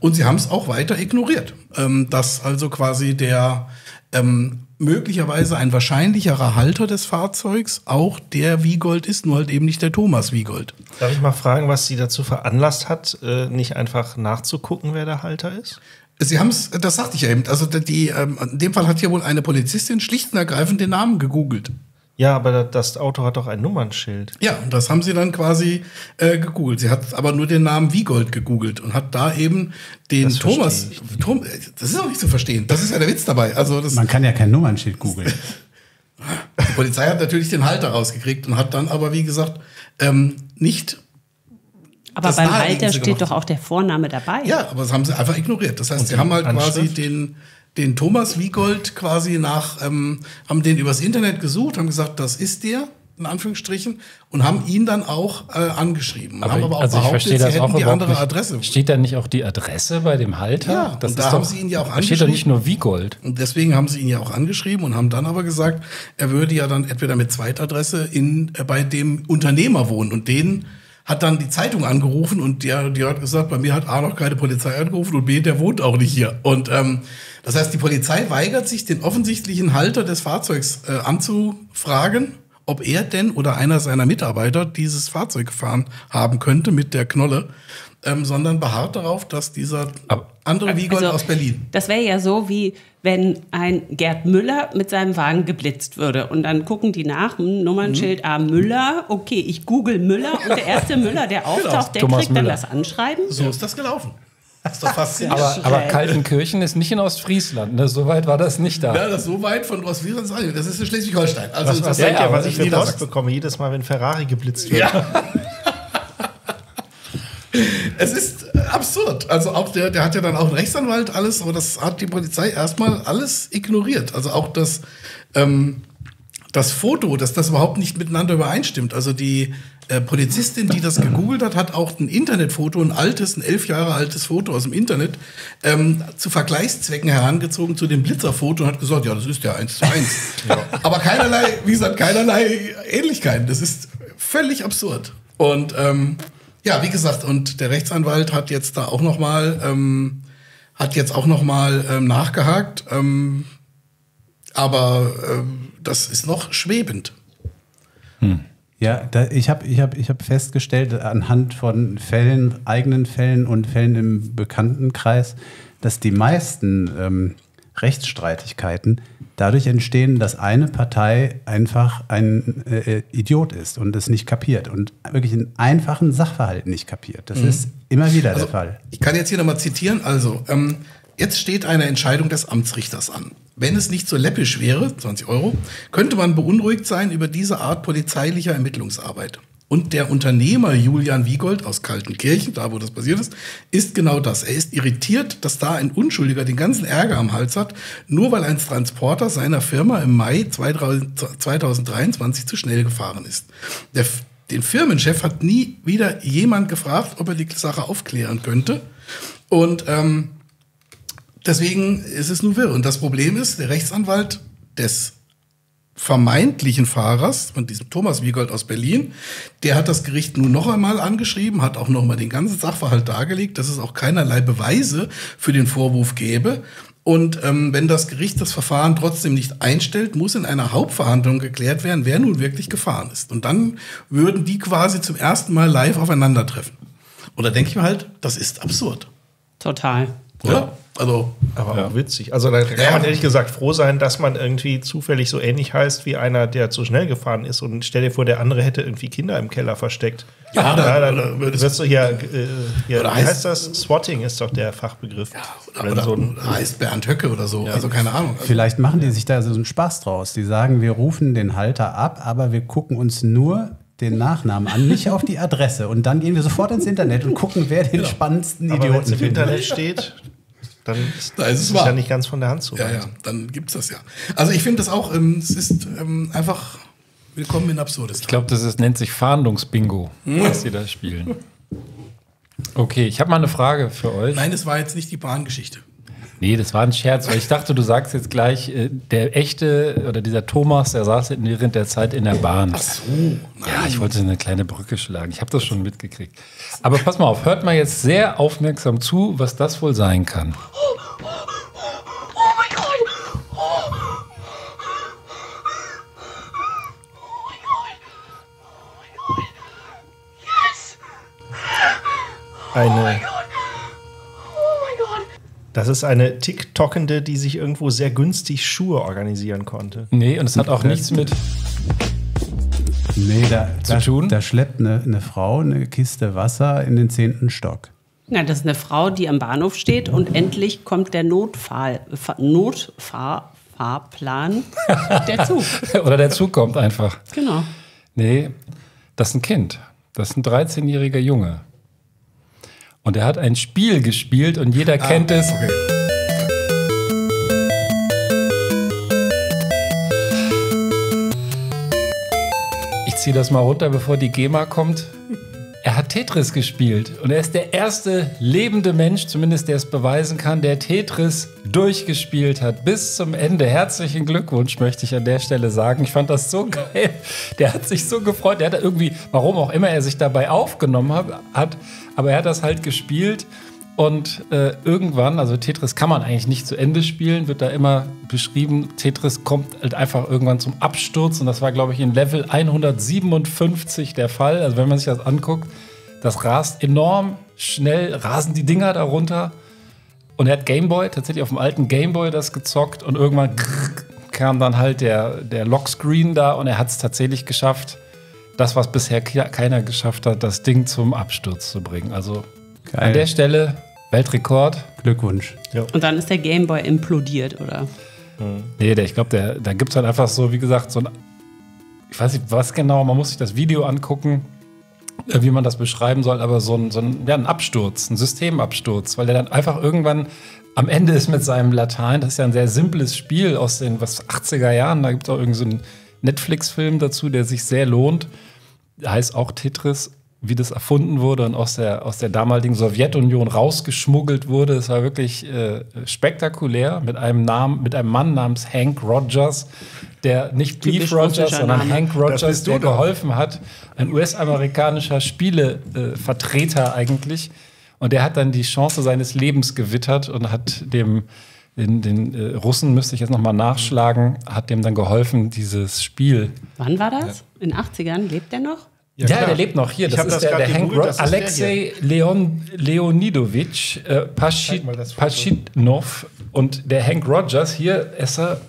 Und sie haben es auch weiter ignoriert, ähm, dass also quasi der ähm, möglicherweise ein wahrscheinlicherer Halter des Fahrzeugs auch der Wiegold ist, nur halt eben nicht der Thomas Wiegold. Darf ich mal fragen, was Sie dazu veranlasst hat, äh, nicht einfach nachzugucken, wer der Halter ist? Sie haben es, das sagte ich ja eben, also die, ähm, in dem Fall hat hier wohl eine Polizistin schlicht und ergreifend den Namen gegoogelt. Ja, aber da- das Auto hat doch ein Nummernschild. Ja, und das haben sie dann quasi äh, gegoogelt. Sie hat aber nur den Namen Wiegold gegoogelt und hat da eben den Das Thomas. Tom, das ist auch nicht zu verstehen. Das ist ja der Witz dabei. Also das, Man kann ja kein Nummernschild googeln. die Polizei hat natürlich den Halter rausgekriegt und hat dann aber, wie gesagt, ähm, nicht. Aber das beim Halter steht doch auch der Vorname dabei. Ja, aber das haben sie einfach ignoriert. Das heißt, sie haben halt quasi den, den Thomas Wiegold quasi nach, ähm, haben den übers Internet gesucht, haben gesagt, das ist der, in Anführungsstrichen, und haben ihn dann auch äh, angeschrieben. Und haben aber auch also ich verstehe das auch die andere nicht. Adresse. Steht da nicht auch die Adresse bei dem Halter? Ja, und da haben sie ihn ja auch Da steht doch angeschrieben. nicht nur Wiegold. Und deswegen haben sie ihn ja auch angeschrieben und haben dann aber gesagt, er würde ja dann entweder mit Zweitadresse in, äh, bei dem Unternehmer wohnen. Und den hat dann die Zeitung angerufen und die, die hat gesagt, bei mir hat A noch keine Polizei angerufen und B, der wohnt auch nicht hier. Und ähm, das heißt, die Polizei weigert sich, den offensichtlichen Halter des Fahrzeugs äh, anzufragen, ob er denn oder einer seiner Mitarbeiter dieses Fahrzeug gefahren haben könnte mit der Knolle, ähm, sondern beharrt darauf, dass dieser Aber- andere Wiegold Also, aus Berlin Das wäre ja so, wie wenn ein Gerd Müller mit seinem Wagen geblitzt würde. Und dann gucken die nach, hm, Nummernschild Mhm. A Müller, okay, ich google Müller und der erste Müller, der auftaucht, der Thomas kriegt dann Müller. das Anschreiben. So ist das gelaufen. Das ist doch faszinierend. Aber, aber Kaltenkirchen ist nicht in Ostfriesland. Ne? So weit war das nicht da. ja, das ist so weit von Ostfriesland. Das ist in Schleswig-Holstein. Also Was, das was ja, ihr, was ich für Post bekomme, jedes Mal, wenn Ferrari geblitzt wird? Ja. es ist äh, absurd. Also auch der, der hat ja dann auch einen Rechtsanwalt, alles, aber das hat die Polizei erstmal alles ignoriert. Also auch das, ähm, das Foto, dass das überhaupt nicht miteinander übereinstimmt. Also die äh, Polizistin, die das gegoogelt hat, hat auch ein Internetfoto, ein altes, ein elf Jahre altes Foto aus dem Internet, ähm, zu Vergleichszwecken herangezogen zu dem Blitzerfoto und hat gesagt, ja, das ist ja eins zu eins. Aber keinerlei, wie gesagt, keinerlei Ähnlichkeiten. Das ist völlig absurd. Und ähm, ja, wie gesagt, und der Rechtsanwalt hat jetzt da auch noch mal ähm, hat jetzt auch noch mal ähm, nachgehakt, ähm, aber ähm, das ist noch schwebend. Ja, da, ich habe ich hab, ich hab festgestellt, anhand von Fällen, eigenen Fällen und Fällen im Bekanntenkreis, dass die meisten ähm, Rechtsstreitigkeiten dadurch entstehen, dass eine Partei einfach ein äh, Idiot ist und es nicht kapiert und wirklich einen einfachen Sachverhalt nicht kapiert. Das ist immer wieder Also, der Fall. Ich kann jetzt hier nochmal zitieren. Also, ähm, jetzt steht eine Entscheidung des Amtsrichters an. Wenn es nicht so läppisch wäre, 20 Euro, könnte man beunruhigt sein über diese Art polizeilicher Ermittlungsarbeit. Und der Unternehmer Julian Wiegold aus Kaltenkirchen, da wo das passiert ist, ist genau das. Er ist irritiert, dass da ein Unschuldiger den ganzen Ärger am Hals hat, nur weil ein Transporter seiner Firma im Mai 2023 zu schnell gefahren ist. Der, den Firmenchef hat nie wieder jemand gefragt, ob er die Sache aufklären könnte. Und ähm, deswegen ist es nur wirr. Und das Problem ist, der Rechtsanwalt des vermeintlichen Fahrers, von diesem Thomas Wiegold aus Berlin, der hat das Gericht nun noch einmal angeschrieben, hat auch noch mal den ganzen Sachverhalt dargelegt, dass es auch keinerlei Beweise für den Vorwurf gäbe. Und ähm, wenn das Gericht das Verfahren trotzdem nicht einstellt, muss in einer Hauptverhandlung geklärt werden, wer nun wirklich gefahren ist. Und dann würden die quasi zum ersten Mal live aufeinandertreffen. Und da denke ich mir halt, das ist absurd, Total. Oder? Also, Aber auch witzig. Also da kann man ehrlich gesagt froh sein, dass man irgendwie zufällig so ähnlich heißt wie einer, der zu schnell gefahren ist. Und stell dir vor, der andere hätte irgendwie Kinder im Keller versteckt. Ja, ja oder- dann oder es- wirst du hier, äh, hier Oder wie heißt- heißt das? Swatting ist doch der Fachbegriff. oder, Wenn oder, so ein, oder heißt Bernd Höcke oder so. Also keine Ahnung. Also, Vielleicht machen die sich da so einen Spaß draus. Die sagen, wir rufen den Halter ab, aber wir gucken uns nur den Nachnamen an, nicht auf die Adresse. Und dann gehen wir sofort ins Internet und gucken, wer den spannendsten aber wenn es Idioten im. Internet steht, dann ist, Da ist es ist es wahr. ja nicht ganz von der Hand zu ja, weisen. ja, dann gibt's das ja. Also ich finde das auch, ähm, es ist ähm, einfach willkommen in Absurdes. Ich glaube, das ist, nennt sich Fahndungsbingo, was sie da spielen. Okay, ich habe mal eine Frage für euch. Nein, es war jetzt nicht die Bahngeschichte. Nee, das war ein Scherz, weil ich dachte, du sagst jetzt gleich, äh, der echte oder dieser Thomas, der saß während der Zeit in der Bahn. Ach so. Ja, ich wollte eine kleine Brücke schlagen. Ich habe das schon mitgekriegt. Aber pass mal auf, hört mal jetzt sehr aufmerksam zu, was das wohl sein kann. Oh my god! Oh. Oh my god! Oh my god! Yes! Eine, Oh god! Das ist eine TikTokende, die sich irgendwo sehr günstig Schuhe organisieren konnte. Nee, und es hat auch nichts mit. Nee, da, da, tun? da schleppt eine, eine Frau eine Kiste Wasser in den zehnten Stock. Na, das ist eine Frau, die am Bahnhof steht und endlich kommt der Notfahr, Fa- Notfahrfahrplan der Zug. Oder der Zug kommt einfach. Genau. Nee, das ist ein Kind. Das ist ein 13-jähriger Junge. Und er hat ein Spiel gespielt und jeder kennt es. Okay. Ich ziehe das mal runter, bevor die GEMA kommt. Er hat Tetris gespielt und er ist der erste lebende Mensch, zumindest der es beweisen kann, der Tetris durchgespielt hat bis zum Ende. Herzlichen Glückwunsch, möchte ich an der Stelle sagen. Ich fand das so geil. Der hat sich so gefreut. Der hat irgendwie, warum auch immer er sich dabei aufgenommen hat, aber er hat das halt gespielt und äh, irgendwann, also Tetris kann man eigentlich nicht zu Ende spielen, wird da immer beschrieben, Tetris kommt halt einfach irgendwann zum Absturz und das war, glaube ich, in Level 157 der Fall. Also wenn man sich das anguckt, das rast enorm schnell, rasen die Dinger darunter. Und er hat Gameboy, tatsächlich auf dem alten Gameboy das gezockt und irgendwann kam dann halt der, der Lockscreen da und er hat es tatsächlich geschafft, das, was bisher ke- keiner geschafft hat, das Ding zum Absturz zu bringen. Also Geil. an der Stelle Weltrekord. Glückwunsch. Und dann ist der Gameboy implodiert, oder? Nee, der, ich glaube, da gibt es halt einfach so, wie gesagt, so ein. Ich weiß nicht, was genau, man muss sich das Video angucken, äh, wie man das beschreiben soll, aber so ein, so ein, ja, ein Absturz, ein Systemabsturz, weil der dann einfach irgendwann am Ende ist mit seinem Latein. Das ist ja ein sehr simples Spiel aus den was, 80er Jahren. Da gibt es auch irgendeinen so einen Netflix-Film dazu, der sich sehr lohnt. Heißt auch Tetris, wie das erfunden wurde und aus der, aus der damaligen Sowjetunion rausgeschmuggelt wurde. Es war wirklich äh, spektakulär mit einem Namen, mit einem Mann namens Hank Rogers, der nicht Typisch Beef Rogers, sondern Name. Hank Rogers, der doch. geholfen hat. Ein US-amerikanischer Spielevertreter eigentlich. Und der hat dann die Chance seines Lebens gewittert und hat dem den, den äh, Russen, müsste ich jetzt nochmal nachschlagen, hat dem dann geholfen, dieses Spiel Wann war das? In den 80ern? Lebt der noch? Ja, klar. der lebt noch hier. Das ist das der, der Hank gegoogelt, Ro das ist der Alexei Leon, Leonidowitsch äh, Paschid. Paschidnov. Und der Hank Rogers hier, Esser,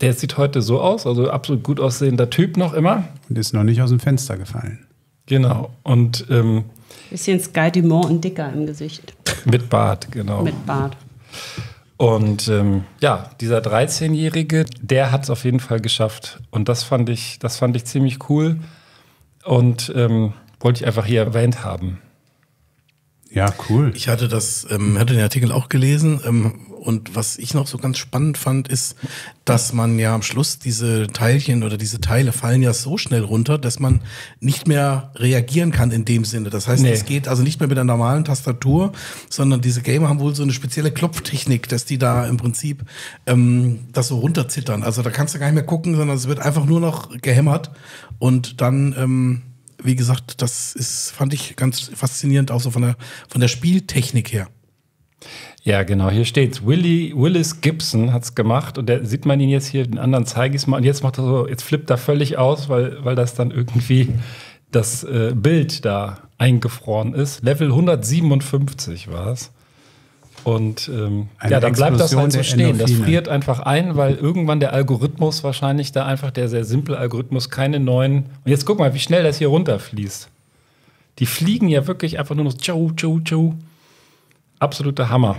der sieht heute so aus, also absolut gut aussehender Typ noch immer. Und ist noch nicht aus dem Fenster gefallen. Genau. Und ähm, Bisschen Sky Dumont und dicker im Gesicht. mit Bart, genau. Mit Bart. Und ähm, ja, dieser 13-Jährige, der hat es auf jeden Fall geschafft. Und das fand ich, das fand ich ziemlich cool. Und ähm, wollte ich einfach hier erwähnt haben. Ja, cool. Ich hatte das, ähm, hatte den Artikel auch gelesen ähm, und was ich noch so ganz spannend fand, ist, dass man ja am Schluss diese Teilchen oder diese Teile fallen ja so schnell runter, dass man nicht mehr reagieren kann in dem Sinne. Das heißt, Nee. es geht also nicht mehr mit einer normalen Tastatur, sondern diese Gamer haben wohl so eine spezielle Klopftechnik, dass die da im Prinzip ähm, das so runterzittern. Also da kannst du gar nicht mehr gucken, sondern es wird einfach nur noch gehämmert und dann ähm, wie gesagt, das ist, fand ich ganz faszinierend, auch so von der, von der Spieltechnik her. Ja, genau, hier steht's. Willy, Willis Gibson hat's gemacht und der sieht man ihn jetzt hier, den anderen zeige ich es mal. Und jetzt macht er so, jetzt flippt er völlig aus, weil, weil das dann irgendwie das äh, Bild da eingefroren ist. Level 157 war es. Und ähm, ja, dann bleibt das halt so stehen. Das friert einfach ein, weil irgendwann der Algorithmus wahrscheinlich da einfach, der sehr simple Algorithmus, keine neuen. Und jetzt guck mal, wie schnell das hier runterfließt. Die fliegen ja wirklich einfach nur noch tschu, tschu, tschu. Absoluter Hammer.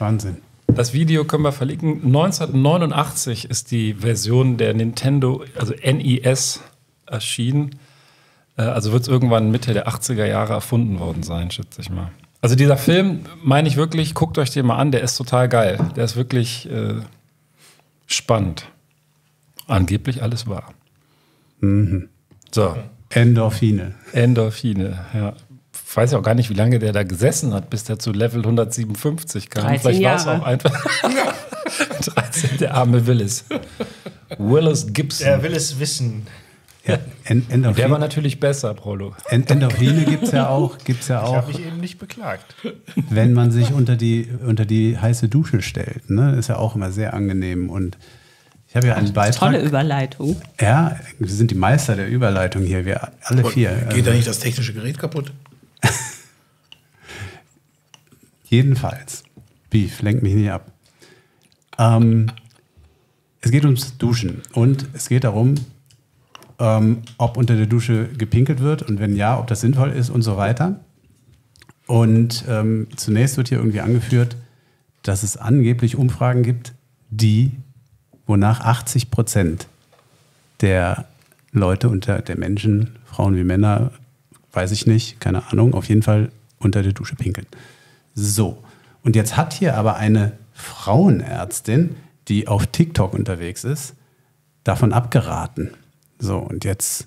Wahnsinn. Das Video können wir verlinken. 1989 ist die Version der Nintendo, also NES, erschienen. Äh, Also wird es irgendwann Mitte der 80er Jahre erfunden worden sein, schätze ich mal. Also dieser Film, meine ich wirklich, guckt euch den mal an, der ist total geil. Der ist wirklich äh, spannend. Angeblich alles wahr. So, Endorphine. Endorphine, ja. Ich weiß ja auch gar nicht, wie lange der da gesessen hat, bis der zu Level 157 kam. 13 Vielleicht war es auch einfach 13, der arme Willis. Willis Gibson. Der will es wissen. Ja, En der war Endorphine, natürlich besser, Prolo. En Endorphine gibt es ja auch, gibt's ja Ich auch habe mich eben nicht beklagt. wenn man sich unter die, unter die heiße Dusche stellt. Ne? Ist ja auch immer sehr angenehm. Und ich habe ja einen Beitrag. Tolle Überleitung. Ja, wir sind die Meister der Überleitung hier, wir alle vier. Geht Also da nicht das technische Gerät kaputt? jedenfalls. Beef, lenk mich nicht ab. Ähm, es geht ums Duschen und es geht darum, ähm, ob unter der Dusche gepinkelt wird und wenn ja, ob das sinnvoll ist und so weiter. Und ähm, zunächst wird hier irgendwie angeführt, dass es angeblich Umfragen gibt, die, wonach 80 Prozent der Leute unter der Menschen, Frauen wie Männer, weiß ich nicht, keine Ahnung, auf jeden Fall unter der Dusche pinkeln. So, und jetzt hat hier aber eine Frauenärztin, die auf TikTok unterwegs ist, davon abgeraten. So, und jetzt,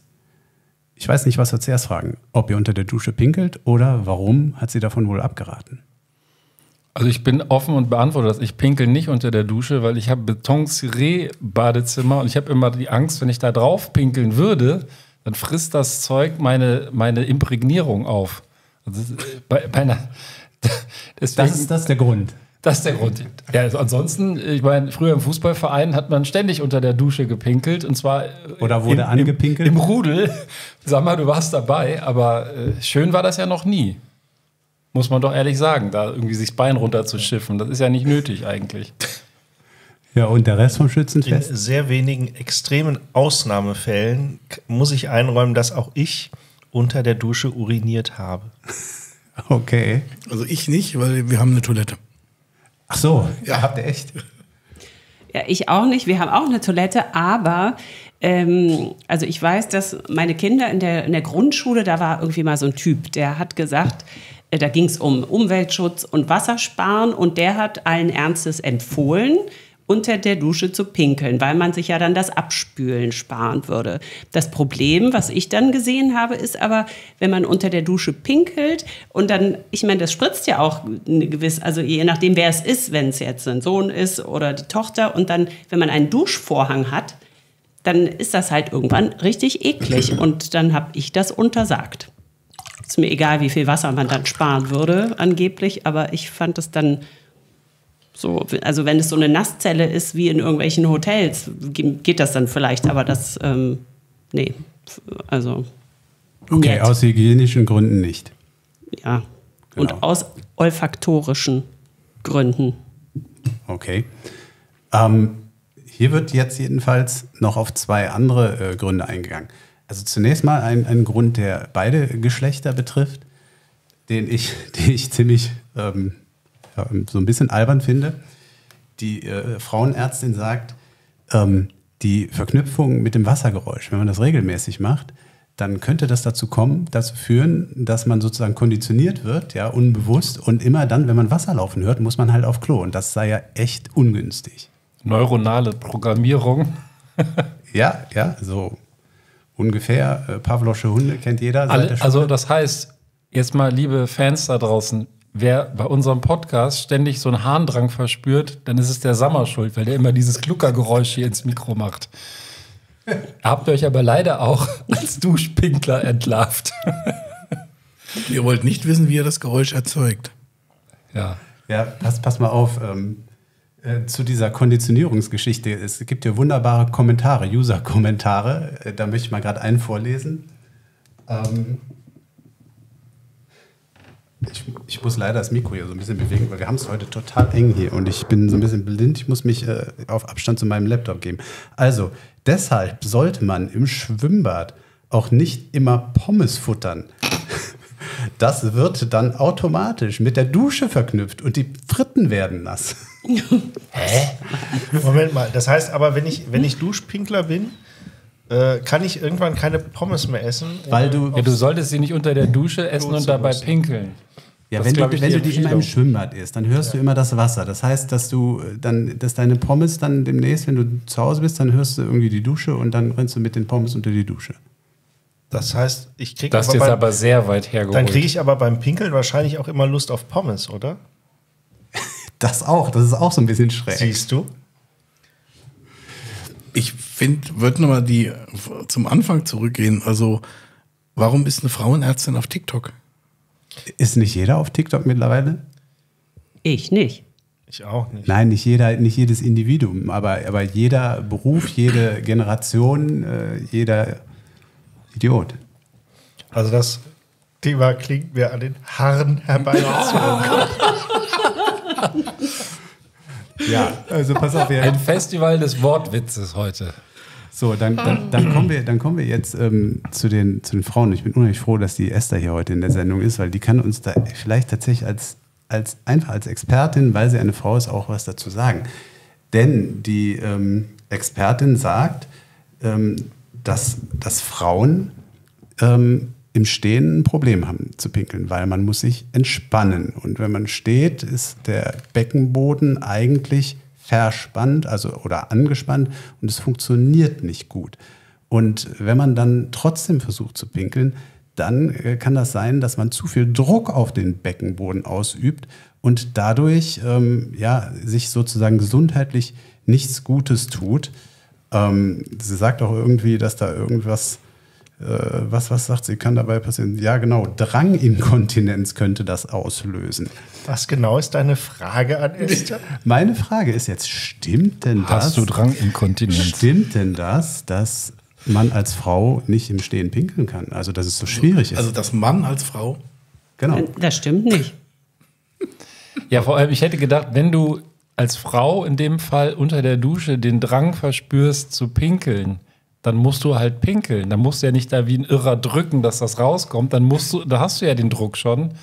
ich weiß nicht, was wir zuerst fragen, ob ihr unter der Dusche pinkelt oder warum hat sie davon wohl abgeraten? Also ich bin offen und beantworte das. Ich pinkel nicht unter der Dusche, weil ich habe Beton-Badezimmer und ich habe immer die Angst, wenn ich da drauf pinkeln würde, dann frisst das Zeug meine, meine Imprägnierung auf. Also das ist- bei, bei einer, deswegen, Das ist das der Grund. Das ist der Grund. Ja, also ansonsten, ich meine, früher im Fußballverein hat man ständig unter der Dusche gepinkelt und zwar äh, Oder wurde im, angepinkelt? Im, im Rudel. Sag mal, du warst dabei, aber äh, schön war das ja noch nie. Muss man doch ehrlich sagen, da irgendwie sich das Bein runterzuschiffen. Das ist ja nicht nötig eigentlich. Ja, und der Rest vom In Schützenfest? sehr wenigen extremen Ausnahmefällen muss ich einräumen, dass auch ich unter der Dusche uriniert habe. Okay. Also ich nicht, weil wir haben eine Toilette. Ach so, ja, habt ihr echt? Ja, ich auch nicht. Wir haben auch eine Toilette, aber ähm, also ich weiß, dass meine Kinder in der, in der Grundschule, da war irgendwie mal so ein Typ, der hat gesagt, äh, da ging es um Umweltschutz und Wassersparen und der hat allen Ernstes empfohlen, unter der Dusche zu pinkeln, weil man sich ja dann das Abspülen sparen würde. Das Problem, was ich dann gesehen habe, ist aber, wenn man unter der Dusche pinkelt und dann, ich meine, das spritzt ja auch eine gewisse, also je nachdem, wer es ist, wenn es jetzt ein Sohn ist oder die Tochter und dann, wenn man einen Duschvorhang hat, dann ist das halt irgendwann richtig eklig und dann habe ich das untersagt. Ist mir egal, wie viel Wasser man dann sparen würde, angeblich, aber ich fand es dann so, also wenn es so eine Nasszelle ist wie in irgendwelchen Hotels, ge- geht das dann vielleicht, aber das, ähm, nee, also Okay, nett. aus hygienischen Gründen nicht. ja. Genau. Und aus olfaktorischen Gründen. Okay. Ähm, hier wird jetzt jedenfalls noch auf zwei andere äh, Gründe eingegangen. Also zunächst mal ein, ein Grund, der beide Geschlechter betrifft, den ich, den ich ziemlich ähm, ja, so ein bisschen albern finde. Die äh, Frauenärztin sagt, ähm, die Verknüpfung mit dem Wassergeräusch, wenn man das regelmäßig macht, dann könnte das dazu kommen, dazu führen, dass man sozusagen konditioniert wird, ja, unbewusst. Und immer dann, wenn man Wasser laufen hört, muss man halt auf Klo. Und das sei ja echt ungünstig. Neuronale Programmierung. Ja, ja, so ungefähr. Äh, Pavlosche Hunde kennt jeder. Alle, also das heißt, jetzt mal liebe Fans da draußen, wer bei unserem Podcast ständig so einen Harndrang verspürt, dann ist es der Sammer schuld, weil der immer dieses Gluckergeräusch hier ins Mikro macht. Habt ihr euch aber leider auch als Duschpinkler entlarvt. Ihr wollt nicht wissen, wie er das Geräusch erzeugt. Ja. Ja, pass, pass mal auf. Ähm, äh, zu dieser Konditionierungsgeschichte. Es gibt ja wunderbare Kommentare, User-Kommentare. Äh, da möchte ich mal gerade einen vorlesen. Ähm, ich, ich muss leider das Mikro hier so ein bisschen bewegen, weil wir haben es heute total eng hier und ich bin so ein bisschen blind. Ich muss mich äh, auf Abstand zu meinem Laptop geben. Also, deshalb sollte man im Schwimmbad auch nicht immer Pommes futtern. Das wird dann automatisch mit der Dusche verknüpft und die Fritten werden nass. Moment mal, das heißt aber, wenn ich, wenn ich Duschpinkler bin, äh, kann ich irgendwann keine Pommes mehr essen. Weil du, ja, du solltest sie nicht unter der Dusche essen und dabei pinkeln. Ja, das wenn, du, wenn du die immer im. Schwimmbad isst, dann hörst du immer das Wasser. Das heißt, dass du äh, dann, dass deine Pommes dann demnächst, wenn du zu Hause bist, dann hörst du irgendwie die Dusche und dann rennst du mit den Pommes unter die Dusche. Das heißt, ich kriege Das ist aber, jetzt beim- aber sehr weit hergeholt. dann kriege ich aber beim Pinkeln wahrscheinlich auch immer Lust auf Pommes, oder? Das auch, das ist auch so ein bisschen schräg. Siehst du? Ich finde, würde nochmal die zum Anfang zurückgehen. Also, warum ist eine Frauenärztin auf TikTok? Ist nicht jeder auf TikTok mittlerweile? Ich nicht. Ich auch nicht. Nein, nicht jeder, nicht jedes Individuum, aber, aber jeder Beruf, jede Generation, äh, jeder Idiot. Also das Thema klingt mir an den Haaren herbeigezogen. Ja, also pass auf, wir, Ein Festival des Wortwitzes heute. So, dann, dann, dann, kommen wir, dann kommen wir jetzt ähm, zu, den, zu den Frauen. Ich bin unheimlich froh, dass die Esther hier heute in der Sendung ist, weil die kann uns da vielleicht tatsächlich als, als einfach als Expertin, weil sie eine Frau ist, auch was dazu sagen. Denn die ähm, Expertin sagt, ähm, dass, dass Frauen ähm, im Stehen ein Problem haben zu pinkeln, weil man muss sich entspannen. Und wenn man steht, ist der Beckenboden eigentlich verspannt, also oder angespannt und es funktioniert nicht gut. Und wenn man dann trotzdem versucht zu pinkeln, dann äh, kann das sein, dass man zu viel Druck auf den Beckenboden ausübt und dadurch ähm, ja, sich sozusagen gesundheitlich nichts Gutes tut. Ähm, sie sagt auch irgendwie, dass da irgendwas, was, was sagt sie, kann dabei passieren? Ja, genau, Dranginkontinenz könnte das auslösen. Was genau ist deine Frage an Esther? Meine Frage ist jetzt, stimmt denn das? Hast du Dranginkontinenz? Stimmt denn das, dass man als Frau nicht im Stehen pinkeln kann? Also, dass es so schwierig ist. Also, dass Mann als Frau. genau. Das stimmt nicht. Ja, vor allem, ich hätte gedacht, wenn du als Frau in dem Fall unter der Dusche den Drang verspürst zu pinkeln, dann musst du halt pinkeln. Dann musst du ja nicht da wie ein Irrer drücken, dass das rauskommt. Dann musst du, da hast du ja den Druck schon.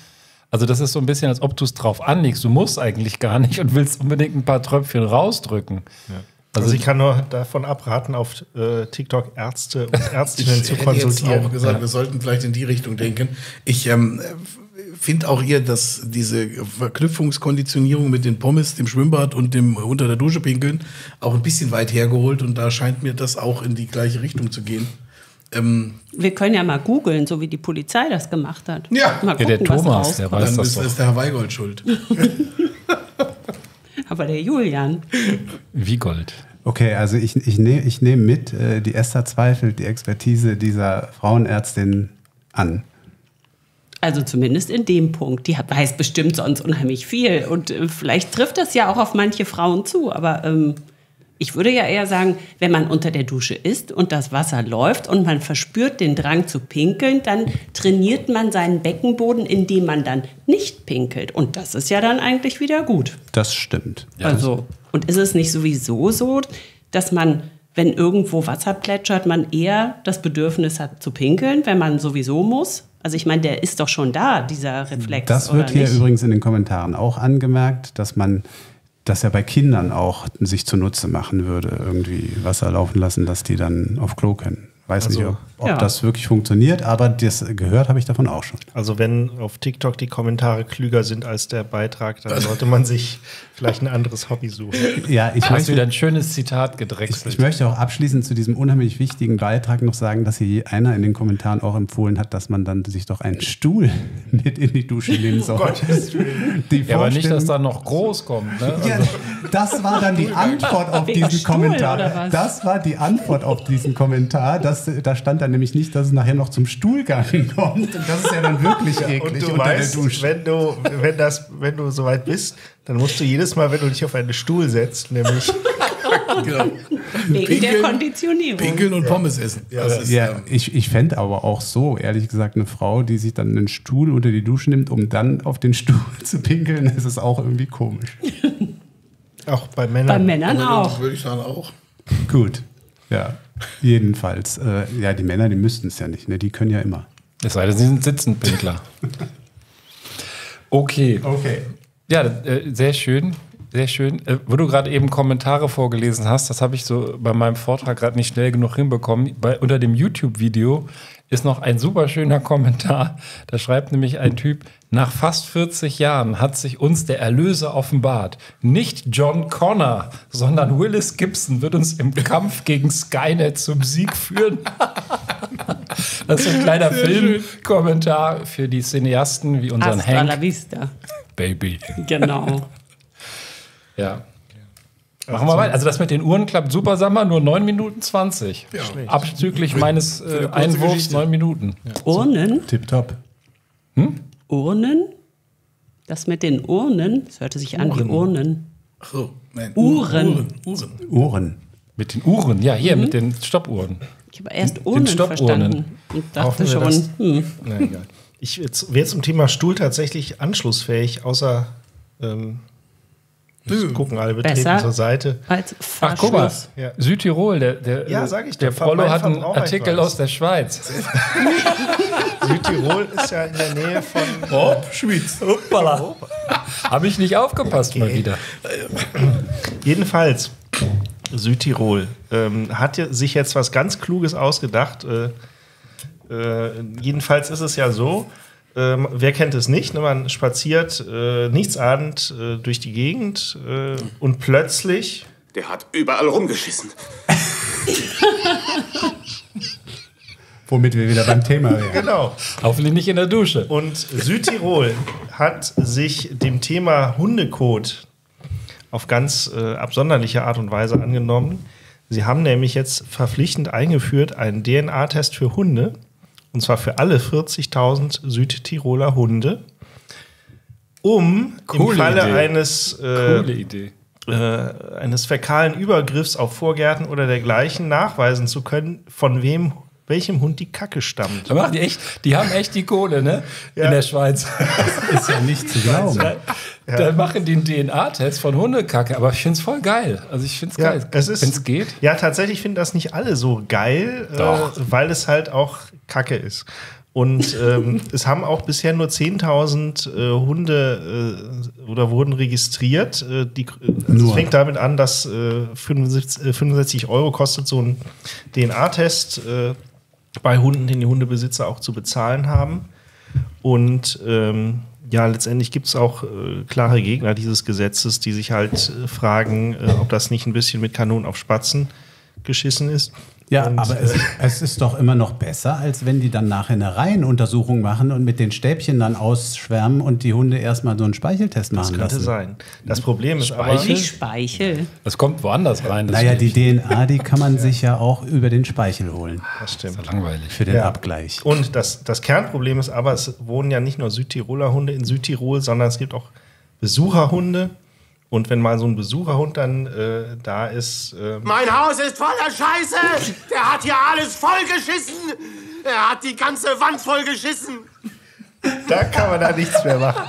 Also das ist so ein bisschen, als ob du es drauf anlegst. Du musst eigentlich gar nicht und willst unbedingt ein paar Tröpfchen rausdrücken. Also ich kann nur davon abraten, auf äh, TikTok Ärzte und Ärztinnen zu hätte jetzt konsultieren. auch gesagt, wir sollten vielleicht in die Richtung denken. Ich ähm, finde auch ihr, dass diese Verknüpfungskonditionierung mit den Pommes, dem Schwimmbad und dem unter der Dusche pinkeln auch ein bisschen weit hergeholt und da scheint mir das auch in die gleiche Richtung zu gehen. Ähm, Wir können ja mal googeln, so wie die Polizei das gemacht hat. Ja. mal Ja, der gucken, was Thomas, der rauskommt. weiß dann das ist, doch. ist der Herr Weigold schuld. Aber der Julian. Wie Gold. Okay, also ich, ich nehme ich nehm mit, äh, die Esther zweifelt die Expertise dieser Frauenärztin an. Also zumindest in dem Punkt. Die hat, weiß bestimmt sonst unheimlich viel. Und äh, vielleicht trifft das ja auch auf manche Frauen zu. Aber ähm, ich würde ja eher sagen, wenn man unter der Dusche ist und das Wasser läuft und man verspürt den Drang zu pinkeln, dann trainiert man seinen Beckenboden, indem man dann nicht pinkelt. Und das ist ja dann eigentlich wieder gut. Das stimmt. also, und ist es nicht sowieso so, dass man, wenn irgendwo Wasser plätschert, man eher das Bedürfnis hat zu pinkeln, wenn man sowieso muss? Also ich meine, der ist doch schon da, dieser Reflex. Das wird oder hier nicht? übrigens in den Kommentaren auch angemerkt, dass man das ja bei Kindern auch sich zunutze machen würde, irgendwie Wasser laufen lassen, dass die dann auf Klo können. Weiß Also, nicht, ob, ob ja. das wirklich funktioniert, aber das gehört habe ich davon auch schon. Also wenn auf TikTok die Kommentare klüger sind als der Beitrag, dann sollte man sich vielleicht ein anderes Hobby suchen. Ja, ich Du hast möchte, wieder ein schönes Zitat ich, gedrechselt. ich möchte auch abschließend zu diesem unheimlich wichtigen Beitrag noch sagen, dass hier einer in den Kommentaren auch empfohlen hat, dass man dann sich doch einen Stuhl mit in die Dusche nehmen soll. Die ja, aber nicht, dass da noch groß kommt. Ne? Ja, Also, das war dann die Antwort auf diesen Stuhl, Kommentar. Das war die Antwort auf diesen Kommentar. Das, da stand dann nämlich nicht, dass es nachher noch zum Stuhlgang kommt. Und das ist ja dann wirklich eklig Und du unter weißt, der Dusche. wenn du, wenn, das, wenn du soweit bist, dann musst du jedes Mal, wenn du dich auf einen Stuhl setzt, nämlich genau. Wegen der Pinkeln- Konditionierung. Pinkeln und Pommes essen. Das ist, Ja, ähm, ich, ich fände aber auch so, ehrlich gesagt, eine Frau, die sich dann einen Stuhl unter die Dusche nimmt, um dann auf den Stuhl zu pinkeln, das ist auch irgendwie komisch. auch bei Bei Männern. Männern auch. Würde ich sagen auch. Gut, ja, jedenfalls. Äh, ja, die Männer, die müssten es ja nicht, ne? die können ja immer. es sei denn, sie sind Sitzenpinkler. Okay. Okay. Ja, äh, sehr schön. Sehr schön. Äh, wo du gerade eben Kommentare vorgelesen hast, das habe ich so bei meinem Vortrag gerade nicht schnell genug hinbekommen. Bei, unter dem YouTube-Video ist noch ein super schöner Kommentar. Da schreibt nämlich ein Typ, nach fast 40 Jahren hat sich uns der Erlöser offenbart. Nicht John Connor, sondern Willis Gibson wird uns im Kampf gegen Skynet zum Sieg führen. Das ist ein kleiner Filmkommentar für die Cineasten wie unseren Hasta la Hank. vista. Baby. Genau. Ja. Machen wir weiter. Also das mit den Uhren klappt super, sag mal, nur 9 Minuten 20. Ja. Abzüglich meines eine äh, Einwurfs Geschichte. 9 Minuten. Urnen? Tipptopp. Urnen? Das mit den Urnen, das hörte sich an wie Urnen. Ach so, nein. Uhren. Uhren. Uhren. Ohren. Mit den Uhren, ja, hier mit den Stoppuhren. Ich habe erst Urnen verstanden und dachte schon, hm, Na, egal. Ich wäre zum Thema Stuhl tatsächlich anschlussfähig, außer ähm, jetzt gucken alle betreten Besser. zur Seite. als Ach, guck mal. Ja. Südtirol, der, der, Ja, sag ich der mein hat einen Artikel aus der Schweiz. Südtirol ist ja in der Nähe von. Oh, Schweiz. Hoppala. Habe ich nicht aufgepasst mal wieder. Jedenfalls, Südtirol ähm, hat sich jetzt was ganz Kluges ausgedacht. Äh, äh, jedenfalls ist es ja so, ähm, wer kennt es nicht, ne? man spaziert äh, nichtsahnend äh, durch die Gegend äh, und plötzlich Der hat überall rumgeschissen. Womit wir wieder beim Thema wären. Genau. Hoffentlich nicht in der Dusche. Und Südtirol hat sich dem Thema Hundekot auf ganz äh, absonderliche Art und Weise angenommen. Sie haben nämlich jetzt verpflichtend eingeführt einen DNA-Test für Hunde. Und zwar für alle 40.000 Südtiroler Hunde. Um im Coole Falle Idee. eines, äh, äh, eines fäkalen Übergriffs auf Vorgärten oder dergleichen nachweisen zu können, von wem, welchem Hund die Kacke stammt. Da machen die, echt, die haben echt die Kohle, ne? Ja. In der Schweiz. Ist ja nicht zu glauben. Dann machen die einen DNA-Test von Hundekacke. Aber ich finde es voll geil. Also ich finde es Ja, geil. Wenn es geht. Ja, tatsächlich finden das nicht alle so geil, äh, weil es halt auch Kacke ist. Und ähm, es haben auch bisher nur 10.000 äh, Hunde äh, oder wurden registriert. Äh, die, äh, also es fängt damit an, dass äh, 65, äh, 65 Euro kostet so ein DNA-Test äh, bei Hunden, den die Hundebesitzer auch zu bezahlen haben. Und ähm, ja, letztendlich gibt es auch äh, klare Gegner dieses Gesetzes, die sich halt äh, fragen, äh, ob das nicht ein bisschen mit Kanonen auf Spatzen geschissen ist. Ja, Und, aber äh, es, es ist doch immer noch besser, als wenn die dann nachher eine Reihenuntersuchung machen und mit den Stäbchen dann ausschwärmen und die Hunde erstmal so einen Speicheltest das machen könnte lassen. sein. Das Problem ist aber, Speichel? Nicht Speichel. Das kommt woanders rein. das Naja, die. DNA, die kann man sich ja auch über den Speichel holen das stimmt. Langweilig. für den Ja. Abgleich. Und das, das Kernproblem ist aber, es wohnen ja nicht nur Südtiroler Hunde in Südtirol, sondern es gibt auch Besucherhunde. Und wenn mal so ein Besucherhund dann äh, da ist, ähm, Mein Haus ist voller Scheiße. Der hat hier alles vollgeschissen. Er hat die ganze Wand vollgeschissen. da kann man da nichts mehr machen.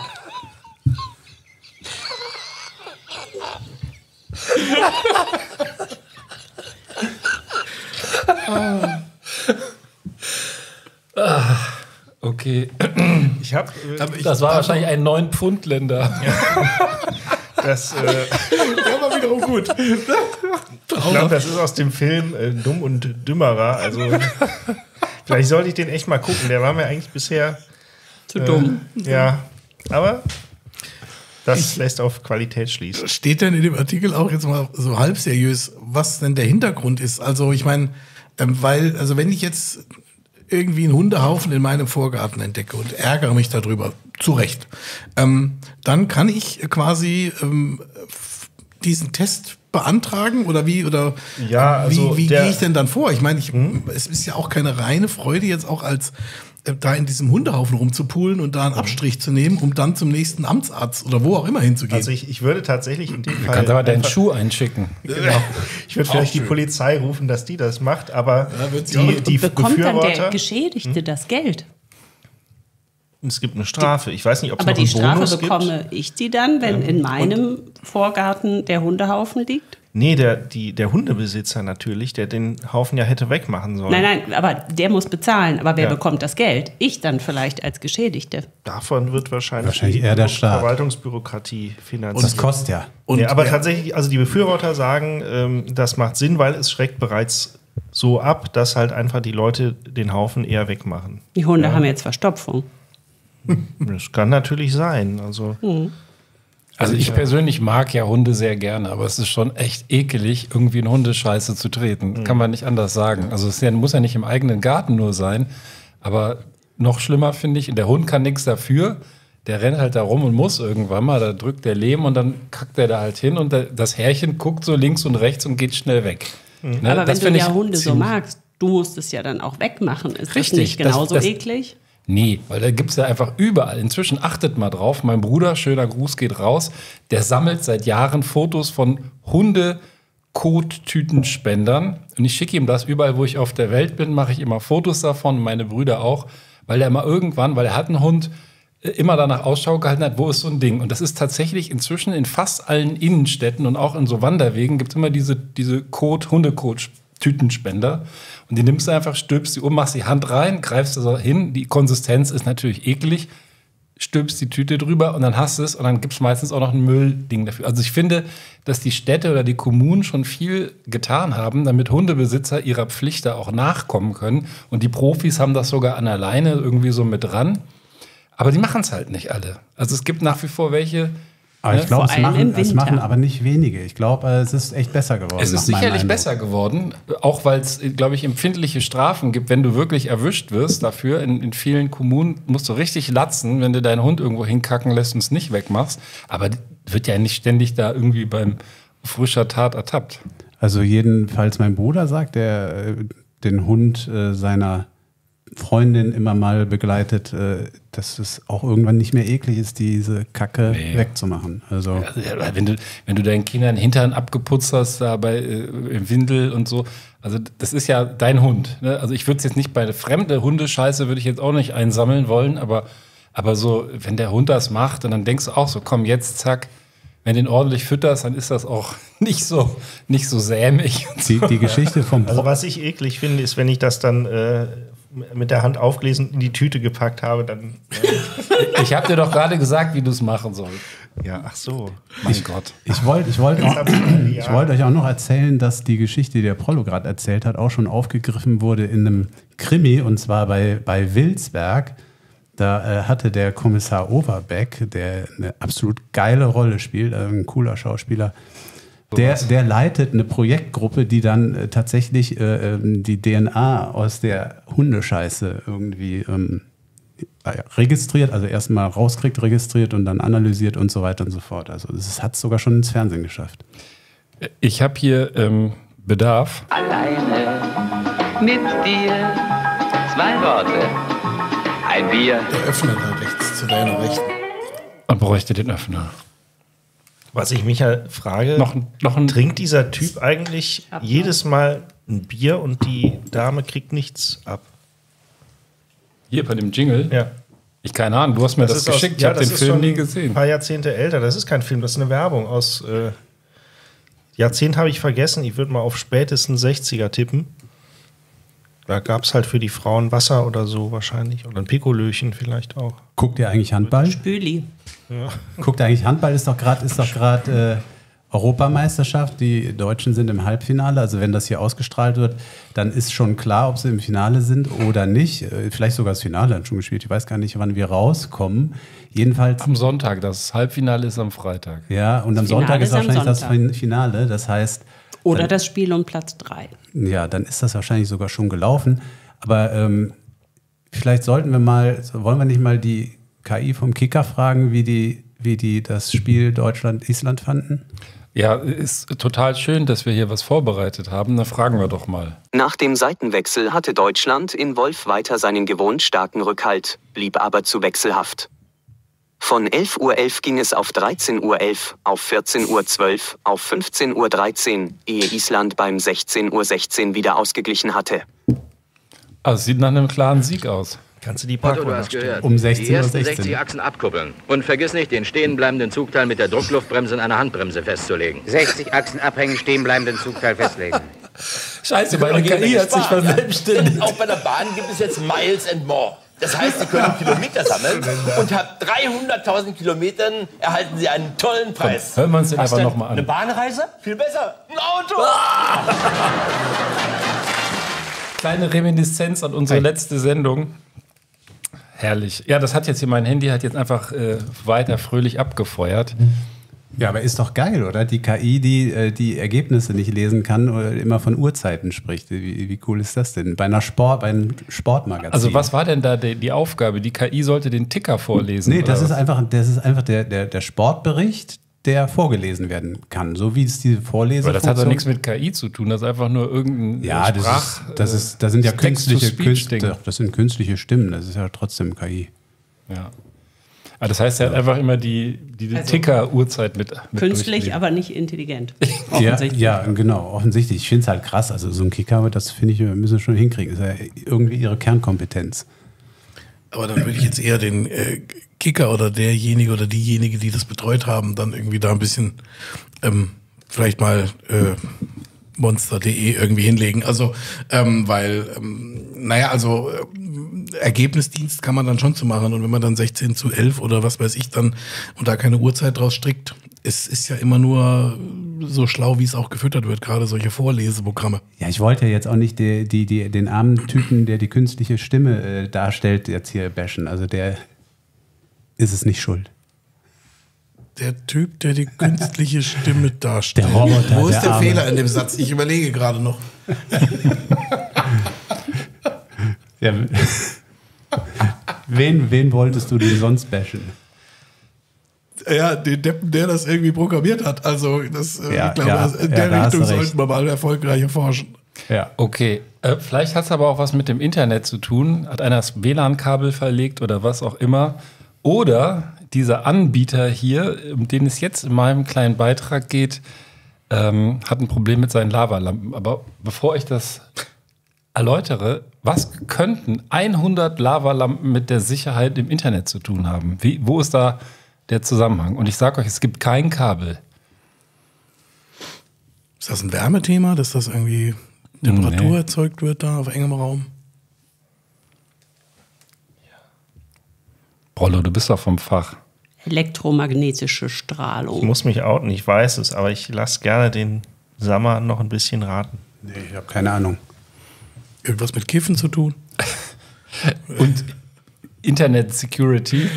Okay. Ich habe äh, Das war wahrscheinlich ein 9 Pfund Länder. Das, äh, Der war wiederum gut. ich glaube, das ist aus dem Film äh, Dumm und Dümmerer. Also vielleicht sollte ich den echt mal gucken. Der war mir eigentlich bisher Zu dumm. ja, aber das lässt auf Qualität schließen. Steht denn in dem Artikel auch jetzt mal so halb seriös, was denn der Hintergrund ist? Also ich meine, ähm, weil, also wenn ich jetzt irgendwie einen Hundehaufen in meinem Vorgarten entdecke und ärgere mich darüber, zu Recht, ähm, dann kann ich quasi ähm, diesen Test beantragen oder wie oder Ja, also wie, wie gehe ich denn dann vor? Ich meine, ich, es ist ja auch keine reine Freude jetzt auch als äh, da in diesem Hundehaufen rumzupulen und da einen Abstrich zu nehmen, um dann zum nächsten Amtsarzt oder wo auch immer hinzugehen. Also ich, ich würde tatsächlich in dem Du Fall. kannst aber deinen Schuh einschicken. Genau. Ich würde vielleicht die schön. Polizei rufen, dass die das macht, aber wird sie auch- die, die Bekommt dann der. Geschädigte das Geld? Es gibt eine Strafe. Ich weiß nicht, ob es Aber noch die einen Strafe Bonus gibt. bekomme ich die dann, wenn in meinem Vorgarten der Hundehaufen liegt? Nee, der, die, der Hundebesitzer natürlich, der den Haufen ja hätte wegmachen sollen. Nein, nein, aber der muss bezahlen. Aber wer Ja. bekommt das Geld? Ich dann vielleicht als Geschädigte. Davon wird wahrscheinlich, Wahrscheinlich die eher der Staat. Verwaltungsbürokratie finanziert. Das kostet ja. Und ja, aber wer- tatsächlich, also die Befürworter sagen, ähm, das macht Sinn, weil es schreckt bereits so ab, dass halt einfach die Leute den Haufen eher wegmachen. Die Hunde haben jetzt Verstopfung. Das kann natürlich sein. Also Also ich persönlich mag ja Hunde sehr gerne, aber es ist schon echt ekelig, irgendwie in Hundescheiße zu treten. Kann man nicht anders sagen. Also es muss ja nicht im eigenen Garten nur sein, aber noch schlimmer finde ich, der Hund kann nichts dafür. Der rennt halt da rum und muss irgendwann mal, da drückt der Lehm und dann kackt er da halt hin und das Härchen guckt so links und rechts und geht schnell weg. Ne, aber wenn das du find ja ich Hunde so magst, du musst es ja dann auch wegmachen. Ist Richtig, das nicht das- genauso das- eklig? Nee, weil da gibt es ja einfach überall. Inzwischen achtet mal drauf. Mein Bruder, schöner Gruß geht raus, der sammelt seit Jahren Fotos von Hunde-Kot-Tütenspendern. Und ich schicke ihm das überall, wo ich auf der Welt bin, mache ich immer Fotos davon, meine Brüder auch, weil er mal irgendwann, weil er hat einen Hund, äh, immer danach Ausschau gehalten hat, wo ist so ein Ding. Und das ist tatsächlich inzwischen in fast allen Innenstädten und auch in so Wanderwegen gibt es immer diese, diese Kot, Hundekot-Tütenspender. Und die nimmst du einfach, stülpst die um, machst die Hand rein, greifst da so hin. Die Konsistenz ist natürlich eklig, stülpst die Tüte drüber und dann hast du es und dann gibt es meistens auch noch ein Müllding dafür. Also ich finde, dass die Städte oder die Kommunen schon viel getan haben, damit Hundebesitzer ihrer Pflicht da auch nachkommen können. Und die Profis haben das sogar an der Leine irgendwie so mit dran. Aber die machen es halt nicht alle. Also es gibt nach wie vor welche. Aber ich ne? glaube, es, machen- es machen aber nicht wenige. Ich glaube, es ist echt besser geworden. Es ist sicherlich besser geworden, auch weil es, glaube ich, empfindliche Strafen gibt, wenn du wirklich erwischt wirst dafür. In, in vielen Kommunen musst du richtig latzen, wenn du deinen Hund irgendwo hinkacken lässt und es nicht wegmachst. Aber wird ja nicht ständig da irgendwie beim frischer Tat ertappt. Also jedenfalls mein Bruder sagt, der äh, den Hund äh, seiner Freundin immer mal begleitet, äh, dass es auch irgendwann nicht mehr eklig ist, diese Kacke Nee. wegzumachen. Also Also, ja, wenn, du, wenn du deinen Kindern den Hintern abgeputzt hast, da bei äh, im Windel und so, also das ist ja dein Hund. Ne? Also ich würde es jetzt nicht bei fremde Hundescheiße würde ich jetzt auch nicht einsammeln wollen, aber, aber so, wenn der Hund das macht, und dann denkst du auch so, komm jetzt, zack, wenn du den ordentlich fütterst, dann ist das auch nicht so, nicht so sämig. die, so. die Geschichte vom Also Pro was ich eklig finde, ist, wenn ich das dann äh, mit der Hand aufgelesen in die Tüte gepackt habe, dann. Ich habe dir doch gerade gesagt, wie du es machen sollst. ja, ach so. Mein Gott. Ich wollte ich wollt, ich ich Jahre. wollt euch auch noch erzählen, dass die Geschichte, die der Prollo gerade erzählt hat, auch schon aufgegriffen wurde in einem Krimi und zwar bei, bei Wilsberg. Da äh, hatte der Kommissar Overbeck, der eine absolut geile Rolle spielt, äh, ein cooler Schauspieler, der, der leitet eine Projektgruppe, die dann äh, tatsächlich äh, ähm, die DNA aus der Hundescheiße irgendwie ähm, äh, registriert, also erstmal rauskriegt, registriert und dann analysiert und so weiter und so fort. Also es hat sogar schon ins Fernsehen geschafft. Ich habe hier ähm, Bedarf. Alleine mit dir. Zwei Worte. Ein Bier. Der Öffner da rechts zu deiner Rechten. Man bräuchte den Öffner. Was ich mich ja frage, Noch, ein- noch ein trinkt dieser Typ eigentlich hab jedes Mal ein Bier und die Dame kriegt nichts ab? hier bei dem Jingle. Ja. Ich keine Ahnung, du hast mir das, aus- geschickt. ja, ich habe das den ist Film schon nie Ein gesehen. paar Jahrzehnte älter. Das ist kein Film, das ist eine Werbung aus. Äh, Jahrzehnt habe ich vergessen. Ich würde mal auf spätesten 60er tippen. Da gab es halt für die Frauen Wasser oder so wahrscheinlich. Oder ein Pikolöchen vielleicht auch. Guckt ihr eigentlich Handball? Spüli. Guckt ihr eigentlich Handball? Ist doch gerade ist doch gerade äh, Europameisterschaft. Die Deutschen sind im Halbfinale. Also wenn das hier ausgestrahlt wird, dann ist schon klar, ob sie im Finale sind oder nicht. Äh, vielleicht sogar das Finale hat schon gespielt. Ich weiß gar nicht, wann wir rauskommen. Jedenfalls. Am Sonntag, das Halbfinale ist am Freitag. Ja, und am Finale Sonntag ist ist wahrscheinlich das Sonntag. Fin- Finale. Das heißt, Oder das Spiel um Platz 3. ja, dann ist das wahrscheinlich sogar schon gelaufen. Aber ähm, vielleicht sollten wir mal, wollen wir nicht mal die KI vom Kicker fragen, wie die, wie die das Spiel Deutschland-Island fanden? Ja, ist total schön, dass wir hier was vorbereitet haben. Dann fragen wir doch mal. Nach dem Seitenwechsel hatte Deutschland in Wolf weiter seinen gewohnt starken Rückhalt, blieb aber zu wechselhaft. Von 11.11 Uhr ging es auf 13.11 Uhr, auf 14.12 Uhr, auf 15.13 Uhr, ehe Island beim 16.16 Uhr wieder ausgeglichen hatte. Also sieht nach einem klaren Sieg aus. Kannst du die Otto, Packung du hast gehört. Um 16 die ersten Uhr 60 Achsen abkuppeln. Und vergiss nicht, den stehenbleibenden Zugteil mit der Druckluftbremse in einer Handbremse festzulegen. 60 Achsen abhängen, stehen bleibenden Zugteil festlegen. Scheiße, meine KI hat sich verselbstständigt. Auch bei der Bahn gibt es jetzt Miles and More. Das heißt, Sie können Kilometer sammeln und ab 300.000 Kilometern erhalten Sie einen tollen Preis. Hören wir uns den einfach nochmal Eine an. Bahnreise? Viel besser. Ein Auto. Kleine Reminiszenz an unsere letzte Sendung. Herrlich. Ja, das hat jetzt hier, mein Handy hat jetzt einfach äh, weiter fröhlich abgefeuert. Ja, aber ist doch geil, oder? Die KI, die äh, die Ergebnisse nicht lesen kann oder immer von Uhrzeiten spricht. Wie, wie cool ist das denn? Bei einer Sport, bei einem Sportmagazin. Also was war denn da die, die Aufgabe? Die KI sollte den Ticker vorlesen. Nee, das oder ist was? einfach, das ist einfach der, der, der Sportbericht, der vorgelesen werden kann. So wie es diese Vorlese Aber das hat doch nichts mit KI zu tun. Das ist einfach nur irgendein Ja, das, Sprach, ist, das, äh, ist, das sind ja künstliche, Text-to-Speech-Ding. Künst, das sind künstliche Stimmen. Das ist ja trotzdem KI. Ja. Aber das heißt, er hat einfach immer die, die Also, Ticker-Uhrzeit mit, mit Künstlich, aber nicht intelligent. Ja, Offensichtlich. ja, genau, offensichtlich. Ich finde es halt krass. Also so ein Kicker, das finde ich, wir müssen schon hinkriegen. Das ist ja irgendwie ihre Kernkompetenz. Aber dann würde ich jetzt eher den äh, Kicker oder derjenige oder diejenige, die das betreut haben, dann irgendwie da ein bisschen ähm, vielleicht mal äh, monster.de irgendwie hinlegen. Also, ähm, weil, ähm, naja, also ähm, Ergebnisdienst kann man dann schon zu machen. Und wenn man dann 16 zu 11 oder was weiß ich dann und da keine Uhrzeit draus strickt, es ist ja immer nur so schlau, wie es auch gefüttert wird, gerade solche Vorleseprogramme. Ja, ich wollte ja jetzt auch nicht die, die, die, den armen Typen, der die künstliche Stimme äh, darstellt, jetzt hier bashen. Also der ist es nicht schuld. Der Typ, der die künstliche Stimme darstellt. Der Roboter, Wo ist der der. Fehler in dem Satz? Ich überlege gerade noch. Ja. wen, wen wolltest du denn sonst bashen? Ja, den Deppen, der das irgendwie programmiert hat. Also, das, äh, Ja, ich glaube, ja, das- in ja, der da hast Richtung sollten wir mal erfolgreich erforschen. Ja. Okay, äh, vielleicht hat es aber auch was mit dem Internet zu tun. Hat einer das WLAN-Kabel verlegt oder was auch immer. Oder dieser Anbieter hier, um den es jetzt in meinem kleinen Beitrag geht, ähm, hat ein Problem mit seinen Lavalampen. Aber bevor ich das erläutere, was könnten 100 Lavalampen mit der Sicherheit im Internet zu tun haben? Wie, wo ist da der Zusammenhang? Und ich sage euch, es gibt kein Kabel. Ist das ein Wärmethema, dass das irgendwie Temperatur Nee. erzeugt wird da auf engem Raum? Rollo, du bist doch vom Fach. Elektromagnetische Ich Strahlung. muss mich outen, ich weiß es, aber ich lasse gerne den Sammer noch ein bisschen raten. Nee, ich habe keine Ahnung. Irgendwas mit Kiffen zu tun? Und Internet Security.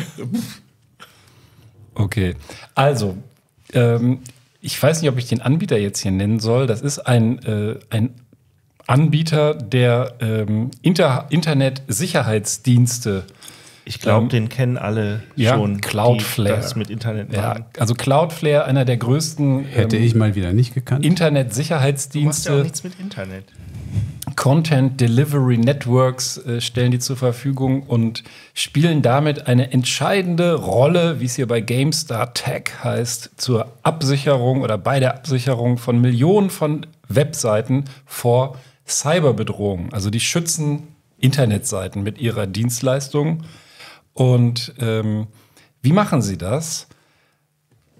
Okay, also ähm, ich weiß nicht, ob ich den Anbieter jetzt hier nennen soll. Das ist ein, äh, ein Anbieter, der ähm, Inter Internet-Sicherheitsdienste. Ich glaube, ähm, den kennen alle ja, schon. Cloudflare. Die das mit Internet Ja, machen. also Cloudflare, einer der größten Hätte ähm, ich mal wieder nicht gekannt. Du machst ja Internet-Sicherheitsdienste. nichts mit Internet. Content Delivery Networks äh, stellen die zur Verfügung und spielen damit eine entscheidende Rolle, wie es hier bei GameStar Tech heißt, zur Absicherung oder bei der Absicherung von Millionen von Webseiten vor Cyberbedrohungen. Also die schützen Internetseiten mit ihrer Dienstleistung. Und ähm, wie machen sie das?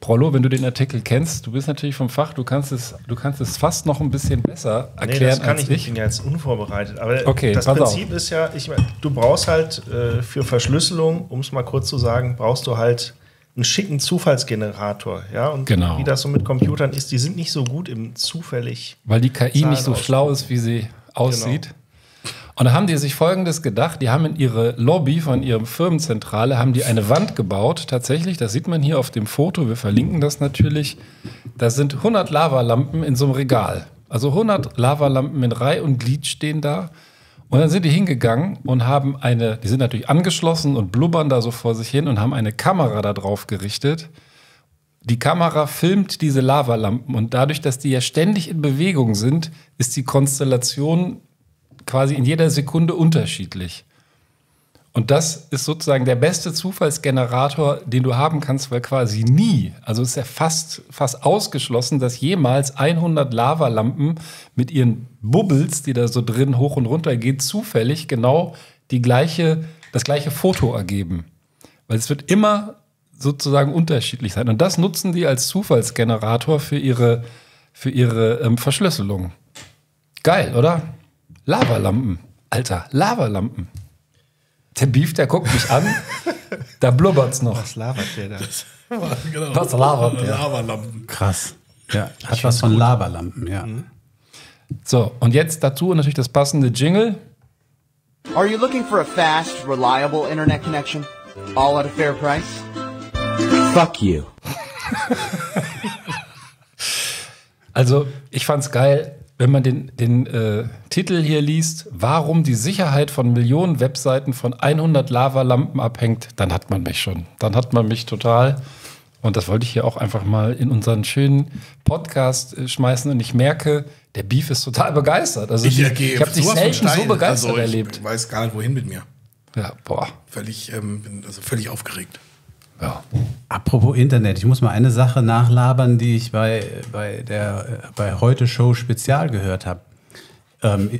Prollo, wenn du den Artikel kennst, du bist natürlich vom Fach, du kannst es, du kannst es fast noch ein bisschen besser erklären nee, das kann ich nicht, ich bin ja jetzt unvorbereitet. Aber Okay, das pass auf. Prinzip ist ja, ich mein, du brauchst halt äh, für Verschlüsselung, um es mal kurz zu sagen, brauchst du halt einen schicken Zufallsgenerator. Ja? Und Genau. wie das so mit Computern ist, die sind nicht so gut im zufällig. Weil die KI nicht so Zahlen schlau ist, wie sie aussieht. Und da haben die sich Folgendes gedacht, die haben in ihre Lobby von ihrer Firmenzentrale, haben die eine Wand gebaut, tatsächlich, das sieht man hier auf dem Foto, wir verlinken das natürlich, da sind 100 Lavalampen in so einem Regal. Also 100 Lavalampen in Reihe und Glied stehen da. Und dann sind die hingegangen und haben eine, die sind natürlich angeschlossen und blubbern da so vor sich hin und haben eine Kamera da drauf gerichtet. Die Kamera filmt diese Lavalampen und dadurch, dass die ja ständig in Bewegung sind, ist die Konstellation quasi in jeder Sekunde unterschiedlich. Und das ist sozusagen der beste Zufallsgenerator, den du haben kannst, weil quasi nie, also ist ja fast, fast ausgeschlossen, dass jemals 100 Lavalampen mit ihren Bubbles, die da so drin hoch und runter geht, zufällig genau die gleiche, das gleiche Foto ergeben. Weil es wird immer sozusagen unterschiedlich sein. Und das nutzen die als Zufallsgenerator für ihre, für ihre ähm, Verschlüsselung. Geil, oder? Lavalampen. Alter, Lavalampen. Der Beef, der guckt mich an. da blubbert's noch. Was labert der da? genau. Was labert der? Lavalampen. Krass. Ja, hat was von Laberlampen, ja. So, und jetzt dazu natürlich das passende Jingle. Are you looking for a fast, reliable internet connection? All at a fair price? Fuck you. Also, ich fand's geil, wenn man den, den äh, Titel hier liest, warum die Sicherheit von Millionen Webseiten von 100 Lavalampen abhängt, dann hat man mich schon. Dann hat man mich total. Und das wollte ich hier auch einfach mal in unseren schönen Podcast äh, schmeißen. Und ich merke, der Beef ist total begeistert. Also Ich, gehe ich habe dich selten so begeistert also, ich erlebt. weiß gar nicht, wohin mit mir. Ja, boah. Völlig, ähm, also völlig aufgeregt. Ja. Apropos Internet, ich muss mal eine Sache nachlabern, die ich bei, bei der bei Heute Show Spezial gehört habe. Ähm,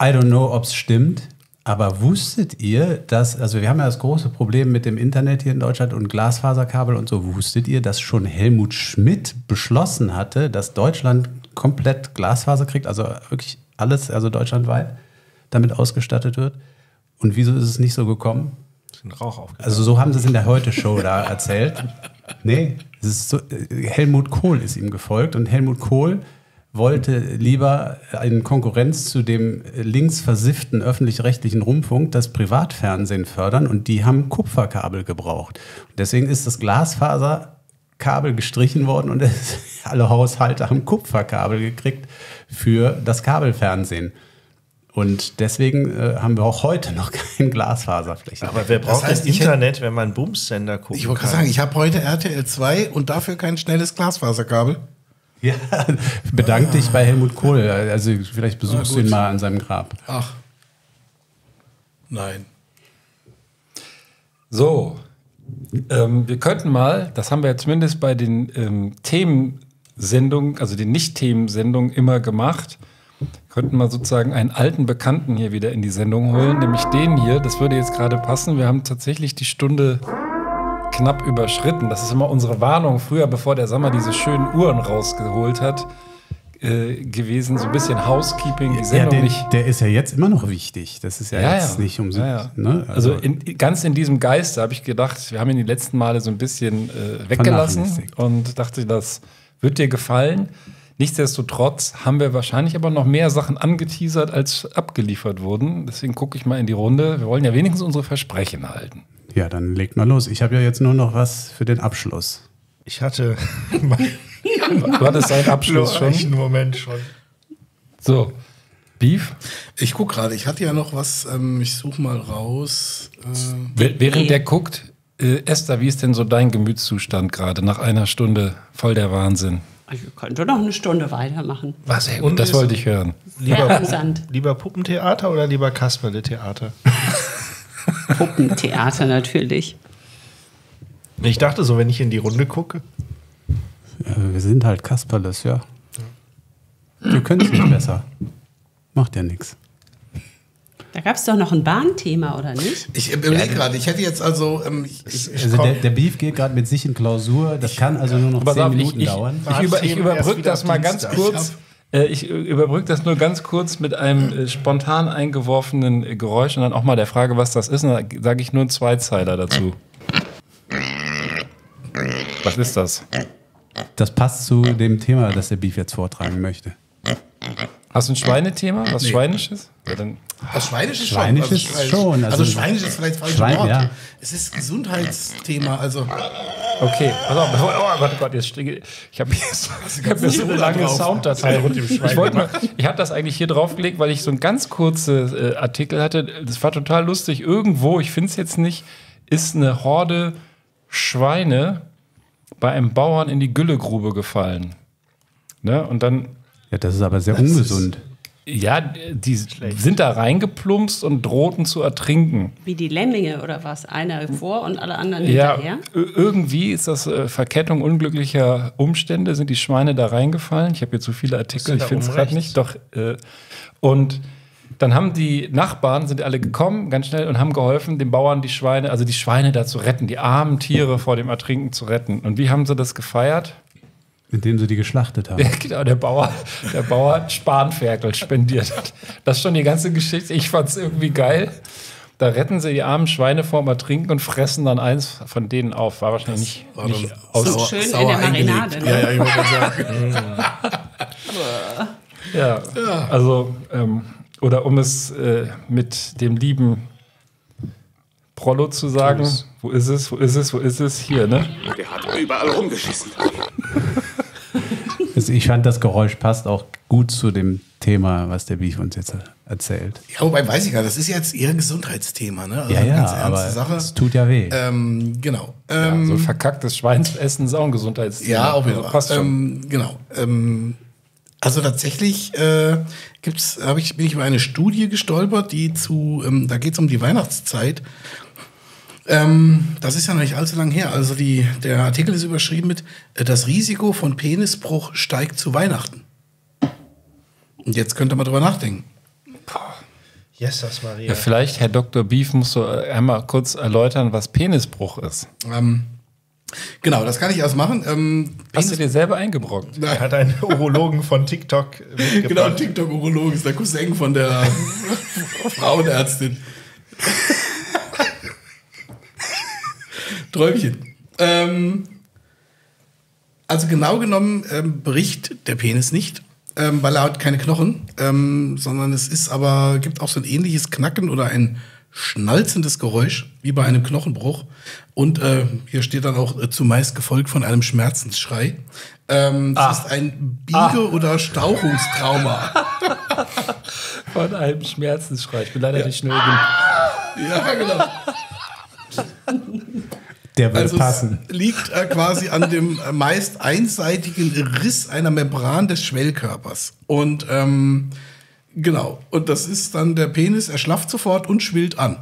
I don't know, ob es stimmt, aber wusstet ihr, dass, also wir haben ja das große Problem mit dem Internet hier in Deutschland und Glasfaserkabel und so, wusstet ihr, dass schon Helmut Schmidt beschlossen hatte, dass Deutschland komplett Glasfaser kriegt, also wirklich alles, also deutschlandweit, damit ausgestattet wird? Und wieso ist es nicht so gekommen? Den Rauch aufgegangen. Also so haben sie es in der Heute-Show da erzählt. Nee, so, Helmut Kohl ist ihm gefolgt und Helmut Kohl wollte lieber in Konkurrenz zu dem links versifften öffentlich-rechtlichen Rundfunk das Privatfernsehen fördern und die haben Kupferkabel gebraucht. Und deswegen ist das Glasfaserkabel gestrichen worden und alle Haushalte haben Kupferkabel gekriegt für das Kabelfernsehen. Und deswegen äh, haben wir auch heute noch kein Glasfaserflächen. Aber wer braucht Das heißt, denn ich hätte- Internet, wenn man Bumsender gucken Ich wollte gerade sagen, ich habe heute RTL 2 und dafür kein schnelles Glasfaserkabel. Ja, bedank dich bei Helmut Kohl. Also vielleicht besuchst Ah, du ihn mal an seinem Grab. Ach. Nein. So, ähm, wir könnten mal, das haben wir ja zumindest bei den ähm, Themensendungen, also den Nicht-Themensendungen immer gemacht, könnten mal sozusagen einen alten Bekannten hier wieder in die Sendung holen, nämlich den hier. Das würde jetzt gerade passen. Wir haben tatsächlich die Stunde knapp überschritten. Das ist immer unsere Warnung früher, bevor der Sommer diese schönen Uhren rausgeholt hat, äh, gewesen. So ein bisschen Housekeeping, die Ja, Sendung der, nicht. der ist ja jetzt immer noch wichtig. Das ist ja, Ja, jetzt ja. nicht um Ja, ja. Ne? Also, in, ganz in diesem Geist habe ich gedacht, wir haben ihn die letzten Male so ein bisschen äh, weggelassen und dachte, das wird dir gefallen. Nichtsdestotrotz haben wir wahrscheinlich aber noch mehr Sachen angeteasert, als abgeliefert wurden. Deswegen gucke ich mal in die Runde. Wir wollen ja wenigstens unsere Versprechen halten. Ja, dann legt mal los. Ich habe ja jetzt nur noch was für den Abschluss. Ich hatte. Du hattest deinen Abschluss schon. Einen Moment schon. So, Beef? Ich gucke gerade, ich hatte ja noch was, ähm, ich suche mal raus. Äh, Wäh- Während der guckt, äh, Esther, wie ist denn so dein Gemütszustand gerade nach einer Stunde voll der Wahnsinn? Ich könnte noch eine Stunde weitermachen. Was, ey, das ist- wollte ich hören. Lieber, lieber Puppentheater oder lieber Kasperle-Theater? Puppentheater natürlich. Ich dachte so, wenn ich in die Runde gucke. Wir sind halt Kasperles, ja. Wir können es nicht besser. Macht ja nichts. Da gab es doch noch ein Bahnthema, oder nicht? ich überlege gerade, ich hätte jetzt also. Ähm, ich, ich, ich Also der, der Beef geht gerade mit sich in Klausur. Das kann also nur noch zehn auf, ich, Minuten ich, dauern. ich, über, ich überbrücke das mal ganz kurz. Äh, Ich überbrücke das nur ganz kurz mit einem äh, spontan eingeworfenen äh, Geräusch und dann auch mal der Frage, was das ist. Und dann sage ich nur einen Zweizeiler dazu. Was ist das? Das passt zu dem Thema, das der Beef jetzt vortragen möchte. Hast du ein Schweinethema? Was Nee. Schweinisches? Ja, dann Was Schweinisches schon. Schweinisches also, schon, Also, also- Schweinisch ist vielleicht falsch Schwein, Wort. ja. Es ist Gesundheitsthema. Also Okay, pass auf, bevor, oh Gott, Gott, jetzt stehe ich. Ich habe hier, so- hab eine lange drauf. Sounddatei. Rund im Schwein Ich, wollte mal, ich habe das eigentlich hier draufgelegt, weil ich so einen ganz kurzen äh, Artikel hatte. Das war total lustig. Irgendwo, ich finde es jetzt nicht, ist eine Horde Schweine bei einem Bauern in die Güllegrube gefallen. Ne? Und dann Ja, das ist aber sehr ungesund. Ja, die sind da reingeplumpst und drohten zu ertrinken. Wie die Lemminge oder was? Einer vor und alle anderen Ja, hinterher? ir- irgendwie ist das äh, Verkettung unglücklicher Umstände, sind die Schweine da reingefallen. Ich habe hier zu viele Artikel, ich finde es gerade nicht. Doch, äh, und dann haben die Nachbarn, sind alle gekommen, ganz schnell, und haben geholfen, den Bauern die Schweine, also die Schweine da zu retten, die armen Tiere vor dem Ertrinken zu retten. Und wie haben sie das gefeiert? Indem sie die geschlachtet haben. Ja, genau, der Bauer, der Bauer hat Spanferkel spendiert hat. Das ist schon die ganze Geschichte. Ich fand es irgendwie geil. Da retten sie die armen Schweine vorm Ertrinken und fressen dann eins von denen auf. War wahrscheinlich nicht, war nicht aus. sauer- Schön in sauer der Marinade, ne? Ja, ja, ich gerade sagen. Ja, also, ähm, oder um es äh, mit dem lieben Prollo zu sagen, wo ist es, wo ist es, wo ist es? Hier, ne? Der hat überall rumgeschissen. Ich fand, das Geräusch passt auch gut zu dem Thema, was der Beef uns jetzt erzählt. Ja, wobei weiß ich gar nicht, das ist jetzt eher ein Gesundheitsthema, ne? Also Ja, ja, ganz ernste aber Sache. es tut ja weh. Ähm, genau. Ja, Ähm, so verkacktes Schwein zu essen ist auch ein Gesundheitsthema. Ja, auf jeden Also Fall. passt schon. Ähm, genau. Ähm, also tatsächlich äh, gibt's, hab ich, bin ich über eine Studie gestolpert, die zu, ähm, da geht es um die Weihnachtszeit. Ähm, das ist ja noch nicht allzu lang her. Also die, der Artikel ist überschrieben mit äh, Das Risiko von Penisbruch steigt zu Weihnachten. Und jetzt könnte man drüber nachdenken. Jesus Maria. Ja, vielleicht, Herr Dr. Beef, musst du äh, einmal kurz erläutern, was Penisbruch ist. Ähm, genau, das kann ich erst machen. Ähm, Hast du dir selber eingebrockt? Er hat einen Urologen von TikTok mitgebracht. Genau, TikTok-Urolog ist der Cousin von der Frauenärztin. Träumchen. Ähm, also genau genommen ähm, bricht der Penis nicht, ähm, weil er hat keine Knochen, ähm, sondern es ist aber, gibt auch so ein ähnliches Knacken oder ein schnalzendes Geräusch, wie bei einem Knochenbruch. Und äh, hier steht dann auch äh, zumeist gefolgt von einem Schmerzensschrei. Ähm, das ist ein Biege- oder Stauchungstrauma. Von einem Schmerzensschrei. Ich bin leider nicht schnell genug. ja, genau. Der würde Also passen. es liegt äh, quasi an dem äh, meist einseitigen Riss einer Membran des Schwellkörpers. Und ähm, genau, und das ist dann der Penis, er schlafft sofort und schwillt an.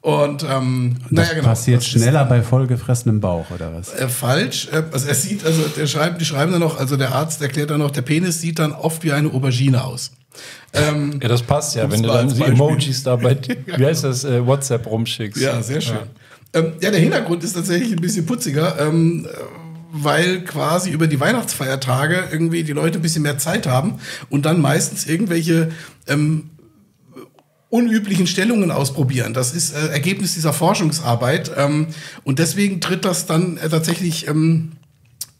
Und ähm, Das naja, genau. passiert das schneller bei vollgefressenem Bauch, oder was? äh, falsch. Äh, Also er sieht, also der schreibt, die schreiben dann noch, also der Arzt erklärt dann noch, der Penis sieht dann oft wie eine Aubergine aus. Ähm, Ja, das passt ja, wenn du dann die Emojis da bei, wie heißt das, äh, WhatsApp rumschickst. Ja, sehr schön. Ähm, ja, der Hintergrund ist tatsächlich ein bisschen putziger, ähm, äh, weil quasi über die Weihnachtsfeiertage irgendwie die Leute ein bisschen mehr Zeit haben und dann meistens irgendwelche ähm, unüblichen Stellungen ausprobieren. Das ist äh, Ergebnis dieser Forschungsarbeit ähm, und deswegen tritt das dann äh, tatsächlich ähm,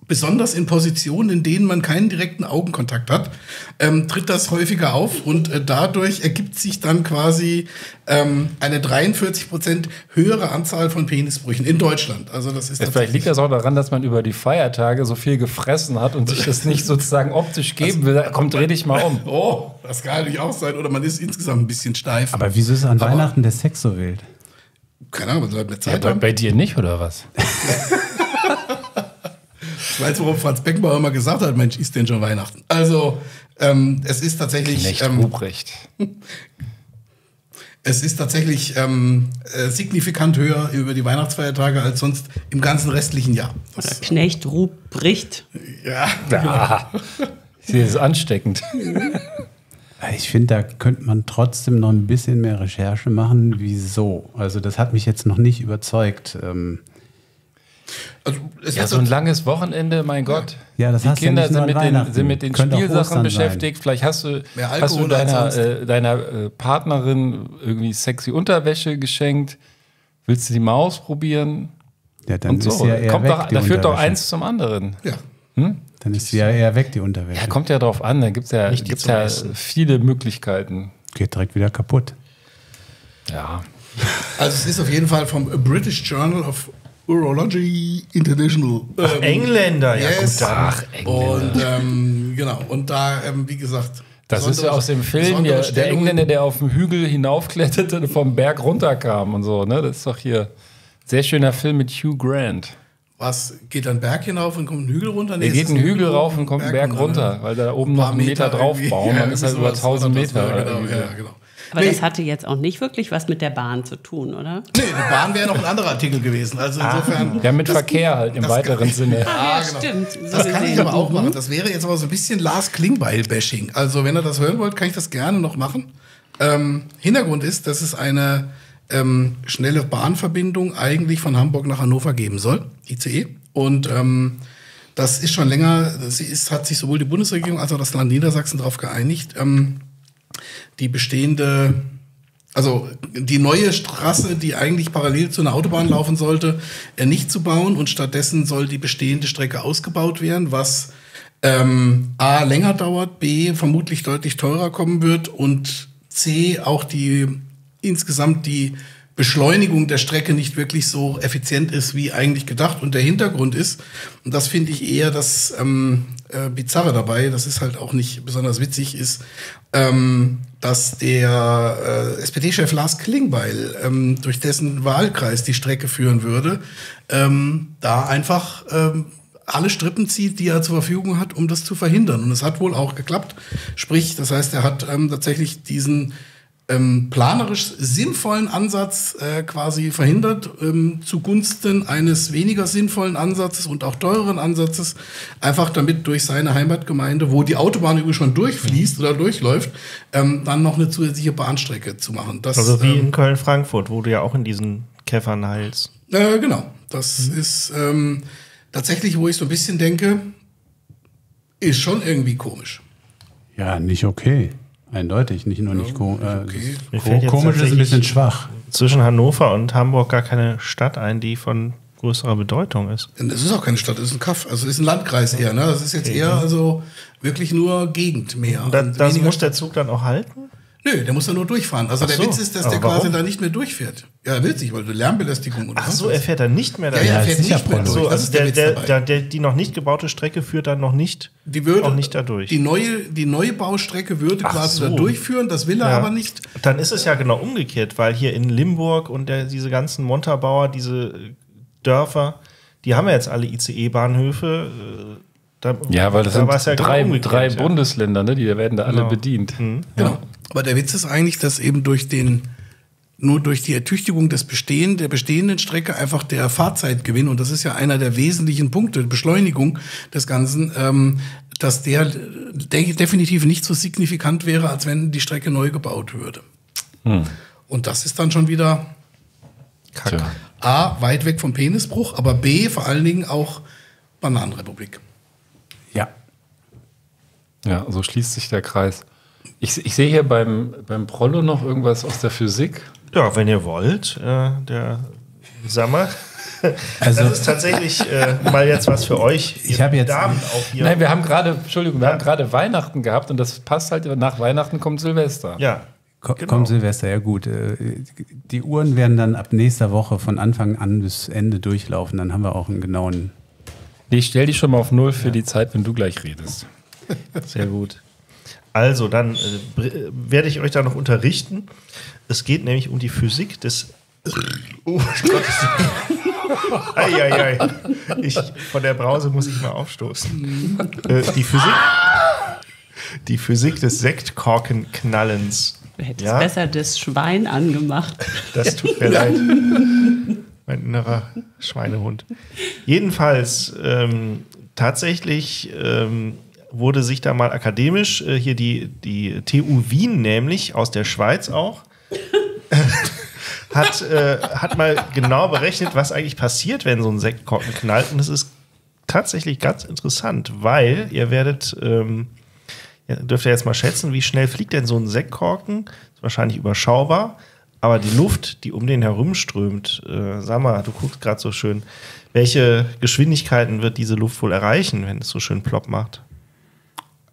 besonders in Positionen, in denen man keinen direkten Augenkontakt hat, ähm, tritt das häufiger auf und äh, dadurch ergibt sich dann quasi ähm, eine 43 Prozent höhere Anzahl von Penisbrüchen in Deutschland. Also das ist Ja, vielleicht liegt das auch daran, dass man über die Feiertage so viel gefressen hat und sich das nicht sozusagen optisch geben will. Komm, dreh dich mal um. Oh, das kann natürlich auch sein. Oder man ist insgesamt ein bisschen steif. Aber wieso ist an Aber- Weihnachten der Sex so wild? Keine Ahnung, was mehr Ja, Zeit bei, haben. bei dir nicht, oder was? Ich weiß, worauf Franz Beckenbauer immer gesagt hat, Mensch, ist denn schon Weihnachten? Also, ähm, es ist tatsächlich... Knecht ähm, Ruprecht. Es ist tatsächlich ähm, äh, signifikant höher über die Weihnachtsfeiertage als sonst im ganzen restlichen Jahr. Oder Knecht Ruprecht. Ja, Ja. Sie ist ansteckend. Ich finde, da könnte man trotzdem noch ein bisschen mehr Recherche machen. Wieso? Also das hat mich jetzt noch nicht überzeugt. Ähm, Also, es Ja, so ein langes Wochenende, mein Gott. Ja, das die hast ja Kinder nicht nur sind mit, den, sind mit den Könnte Spielsachen beschäftigt. Vielleicht hast du, Mehr hast du als deiner, äh, deiner äh, Partnerin irgendwie sexy Unterwäsche geschenkt. Willst du die mal ausprobieren? ja, dann Und ist so. ja eher Kommt weg, doch, die da führt doch eins zum anderen. Ja. Dann ist sie ja eher weg, die Unterwäsche. Ja, kommt ja drauf an. Da gibt es ja, gibt's ja Essen. viele Möglichkeiten. Geht direkt wieder kaputt. Ja. Also es ist auf jeden Fall vom British Journal of Urology International. Ach, Engländer, ja, gut, dann. Ach, Engländer. Und ähm, genau, und da, ähm, wie gesagt. Das ist ja aus dem Film hier, der. Engländer, der auf dem Hügel hinaufkletterte und vom Berg runterkam und so. Ne? Das ist doch hier sehr schöner Film mit Hugh Grant. Was geht dann Berg hinauf und kommt einen Hügel runter? Nee, Der es geht einen ein Hügel rauf und kommt einen Berg runter, ne? weil da oben Ein noch einen Meter Meter drauf bauen, Ja, dann ist er irgendwie über sowas, 1000 oder das, Meter. genau, ja, genau. Aber Nee. das hatte jetzt auch nicht wirklich was mit der Bahn zu tun, oder? Nee, die Bahn wäre noch ein anderer Artikel gewesen. Also insofern. Ja, mit Verkehr halt im weiteren Sinne. Ah, ja, genau. stimmt. So Das kann ich aber auch Mhm. machen. Das wäre jetzt aber so ein bisschen Lars Klingbeil-Bashing. Also, wenn ihr das hören wollt, kann ich das gerne noch machen. Ähm, Hintergrund ist, dass es eine ähm, schnelle Bahnverbindung eigentlich von Hamburg nach Hannover geben soll, ICE. Und ähm, das ist schon länger, sie ist, hat sich sowohl die Bundesregierung als auch das Land Niedersachsen darauf geeinigt, ähm, die bestehende also die neue Straße, die eigentlich parallel zu einer Autobahn laufen sollte, äh, nicht zu bauen und stattdessen soll die bestehende Strecke ausgebaut werden, was ähm, A länger dauert, B vermutlich deutlich teurer kommen wird und C auch die insgesamt die Beschleunigung der Strecke nicht wirklich so effizient ist, wie eigentlich gedacht. Und der Hintergrund ist, und das finde ich eher das ähm, äh, Bizarre dabei, das ist halt auch nicht besonders witzig, ist, ähm, dass der äh, SPD-Chef Lars Klingbeil, ähm, durch dessen Wahlkreis die Strecke führen würde, ähm, da einfach ähm, alle Strippen zieht, die er zur Verfügung hat, um das zu verhindern. Und es hat wohl auch geklappt. Sprich, das heißt, er hat ähm, tatsächlich diesen ähm, planerisch sinnvollen Ansatz äh, quasi verhindert, ähm, zugunsten eines weniger sinnvollen Ansatzes und auch teureren Ansatzes, einfach damit durch seine Heimatgemeinde, wo die Autobahn übrigens schon durchfließt oder durchläuft, ähm, dann noch eine zusätzliche Bahnstrecke zu machen. Das, Also wie ähm, in Köln-Frankfurt, wo du ja auch in diesen Käfern heilst. äh, genau. Das ist ähm, tatsächlich, wo ich so ein bisschen denke, ist schon irgendwie komisch. Ja, nicht okay. Eindeutig, nicht nur nicht ko äh, Mir ko fällt jetzt komisch ist ein bisschen schwach. Zwischen Hannover und Hamburg gar keine Stadt ein, die von größerer Bedeutung ist. Es ist auch keine Stadt, es ist ein Kaff, also es ist ein Landkreis eher. Ne? Das ist jetzt eher also wirklich nur Gegend mehr. Da, das muss der Zug dann auch halten? Nö, der muss da nur durchfahren. Also Ach der so, Witz ist, dass aber der quasi warum? da nicht mehr durchfährt. Ja, er will sich, weil Lärmbelästigung und Ach so, er fährt dann nicht mehr Ja, dahin. ja, er fährt sicher nicht mehr durch. So, Das also ist der, der, Witz der, dabei. der, der, die noch nicht gebaute Strecke führt dann noch nicht, die würde, auch nicht dadurch. Die neue, die neue Baustrecke würde Ach quasi so. da durchführen, das will er Ja. aber nicht. Dann ist es ja genau umgekehrt, weil hier in Limburg und der, diese ganzen Montabauer, diese Dörfer, die haben ja jetzt alle ICE-Bahnhöfe. äh, Da, Ja, weil das da sind ja genau drei, drei ja. Bundesländer, ne? die werden da alle Genau. bedient. Genau. Aber der Witz ist eigentlich, dass eben durch den nur durch die Ertüchtigung des Bestehen, der bestehenden Strecke einfach der Fahrzeitgewinn, und das ist ja einer der wesentlichen Punkte, Beschleunigung des Ganzen, ähm, dass der de definitiv nicht so signifikant wäre, als wenn die Strecke neu gebaut würde. Hm. Und das ist dann schon wieder Tja. A, weit weg vom Penisbruch, aber B, vor allen Dingen auch Bananenrepublik. Ja. Ja, so schließt sich der Kreis. Ich, ich sehe hier beim, beim Prollo noch irgendwas aus der Physik. Ja, wenn ihr wollt, äh, der Sommer. Also- das ist tatsächlich äh, mal jetzt was für euch. Ich habe jetzt- Damen auch hier. Nein, wir haben gerade, Entschuldigung, wir haben gerade Weihnachten gehabt und das passt halt, nach Weihnachten kommt Silvester. ja. Ko Genau. Komm Silvester, ja gut. Äh, Die Uhren werden dann ab nächster Woche von Anfang an bis Ende durchlaufen. Dann haben wir auch einen genauen. Nee, Ich stell dich schon mal auf Null für die Zeit, wenn du gleich redest. Sehr gut. Also, dann äh, äh, werde ich euch da noch unterrichten. Es geht nämlich um die Physik des. Oh Gott. Eieiei. Ich, von der Brause muss ich mal aufstoßen. Äh, die Physik. Die Physik des Sektkorkenknallens. Du hättest Ja? besser das Schwein angemacht. Das tut mir leid. Mein innerer Schweinehund. Jedenfalls, ähm, tatsächlich ähm, wurde sich da mal akademisch, äh, hier die, die TU Wien nämlich, aus der Schweiz auch, hat, äh, hat mal genau berechnet, was eigentlich passiert, wenn so ein Sektkorken knallt. Und es ist tatsächlich ganz interessant, weil ihr werdet, ähm, ja, dürft ihr jetzt mal schätzen, wie schnell fliegt denn so ein Sektkorken? Ist wahrscheinlich überschaubar. Aber die Luft, die um den herumströmt, äh, sag mal, du guckst gerade so schön, welche Geschwindigkeiten wird diese Luft wohl erreichen, wenn es so schön plopp macht?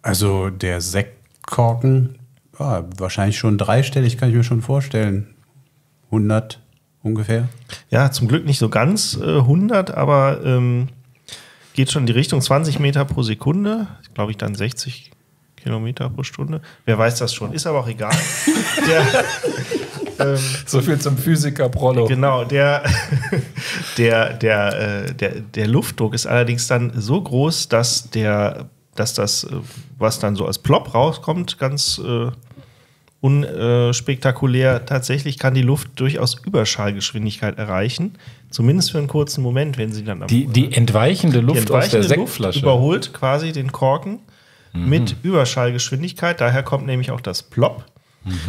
Also der Sektkorken, ja, wahrscheinlich schon dreistellig, kann ich mir schon vorstellen. 100 ungefähr. Ja, zum Glück nicht so ganz äh, 100, aber ähm, geht schon in die Richtung 20 Meter pro Sekunde. Glaube ich dann 60 Kilometer pro Stunde. Wer weiß das schon, ist aber auch egal. der, ähm, So viel zum Physiker Prollo. Genau, der, der, der, äh, der, der Luftdruck ist allerdings dann so groß, dass der, dass das, äh, was dann so als Plop rauskommt, ganz äh, unspektakulär, tatsächlich kann die Luft durchaus Überschallgeschwindigkeit erreichen. Zumindest für einen kurzen Moment, wenn sie dann am Die, die entweichende Luft die aus der entweichende Luft Sektflasche. überholt quasi den Korken Mhm. mit Überschallgeschwindigkeit. Daher kommt nämlich auch das Plop.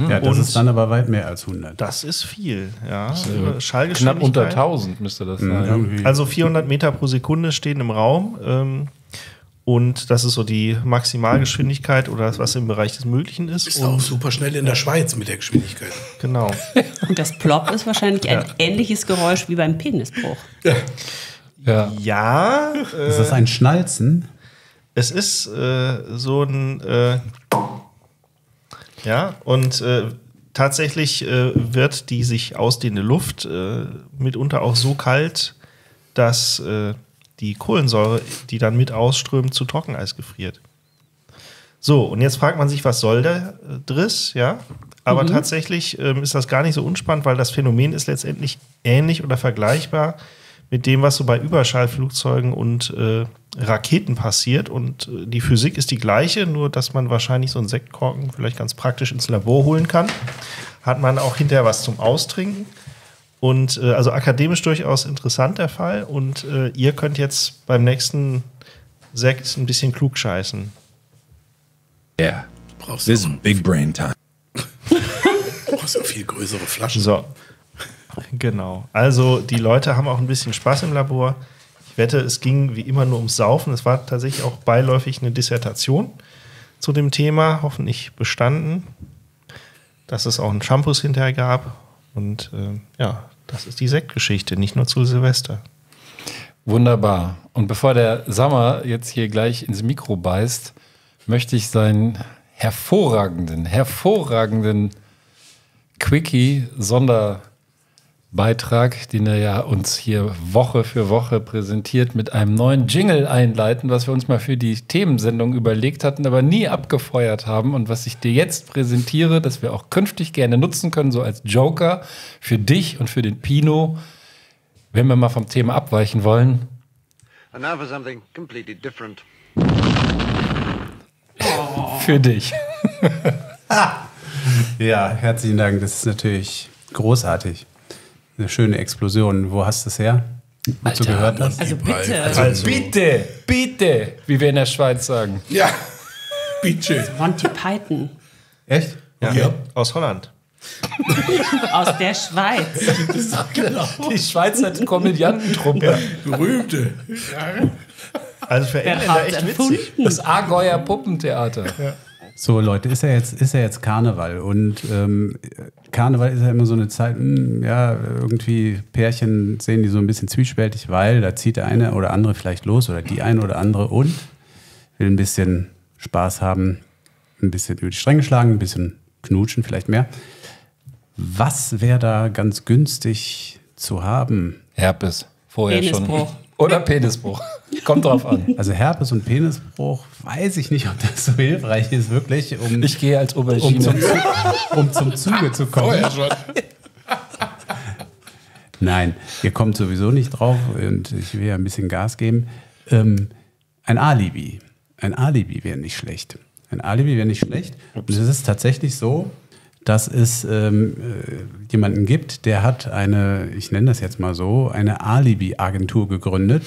Ja, das Und ist dann aber weit mehr als 100. das ist viel, ja. Das ist, äh, Schallgeschwindigkeit. Knapp unter 1000 müsste das Mhm, sein. irgendwie. Also 400 Meter pro Sekunde stehen im Raum. Ähm, und das ist so die Maximalgeschwindigkeit oder was im Bereich des Möglichen ist. Bist auch super schnell in der Schweiz mit der Geschwindigkeit. Genau. Und das Plop ist wahrscheinlich ein ähnliches Geräusch wie beim Penisbruch. Ja. Ja. Ist das ein Schnalzen? Es ist äh, so ein. Äh, ja, und äh, tatsächlich äh, wird die sich ausdehnende Luft äh, mitunter auch so kalt, dass äh, die Kohlensäure, die dann mit ausströmt, zu Trockeneis gefriert. So, und jetzt fragt man sich, was soll der äh, Driss, ja? Aber Mhm. tatsächlich ähm, ist das gar nicht so unspannend, weil das Phänomen ist letztendlich ähnlich oder vergleichbar mit dem, was so bei Überschallflugzeugen und äh, Raketen passiert. Und äh, die Physik ist die gleiche, nur dass man wahrscheinlich so einen Sektkorken vielleicht ganz praktisch ins Labor holen kann. Hat man auch hinterher was zum Austrinken. Und äh, also akademisch durchaus interessant der Fall. Und äh, ihr könnt jetzt beim nächsten Sekt ein bisschen klug scheißen. Yeah. Brauchst This is du big brain time. brauchst ja viel größere Flaschen. So. Genau. Also die Leute haben auch ein bisschen Spaß im Labor. Ich wette, es ging wie immer nur ums Saufen. Es war tatsächlich auch beiläufig eine Dissertation zu dem Thema, hoffentlich bestanden. Dass es auch einen Shampoos hinterher gab. Und äh, ja, das ist die Sektgeschichte, nicht nur zu Silvester. Wunderbar. Und bevor der Sammer jetzt hier gleich ins Mikro beißt, möchte ich seinen hervorragenden, hervorragenden Quickie-Sonderbeitrag, den er ja uns hier Woche für Woche präsentiert, mit einem neuen Jingle einleiten, was wir uns mal für die Themensendung überlegt hatten, aber nie abgefeuert haben und was ich dir jetzt präsentiere, das wir auch künftig gerne nutzen können, so als Joker für dich und für den Pino, wenn wir mal vom Thema abweichen wollen. And now for something completely different. Für dich. Ja, herzlichen Dank. Das ist natürlich großartig. Eine schöne Explosion. Wo hast du es her? Du gehört hast? Also bitte. Also, bitte, bitte, wie wir in der Schweiz sagen. Ja, bitte. Monty Python Echt? Ja. Aus Holland. aus der Schweiz. Die Schweizer Komödiantentruppe. Berühmte. Also für Wer Engländer echt erfunden? witzig. Das Argeuer Puppentheater. So, Leute, ist ja jetzt, ist ja jetzt Karneval und ähm, Karneval ist ja immer so eine Zeit, hm, ja, irgendwie Pärchen sehen die so ein bisschen zwiespältig, weil da zieht der eine oder andere vielleicht los oder die eine oder andere und will ein bisschen Spaß haben, ein bisschen über die Stränge schlagen, ein bisschen knutschen, vielleicht mehr. Was wäre da ganz günstig zu haben? Herpes. Vorher Penisbruch. schon. Oder Penisbruch. Kommt drauf an. Also Herpes und Penisbruch, weiß ich nicht, ob das so hilfreich ist, wirklich, um, Ich gehe als um, Aubergine. zum, Zu- um zum Zuge zu kommen. Nein, ihr kommt sowieso nicht drauf und ich will ja ein bisschen Gas geben. Ähm, ein Alibi. Ein Alibi wäre nicht schlecht. Ein Alibi wäre nicht schlecht. Und es ist tatsächlich so, dass es ähm, äh, jemanden gibt, der hat eine, ich nenne das jetzt mal so, eine Alibi-Agentur gegründet,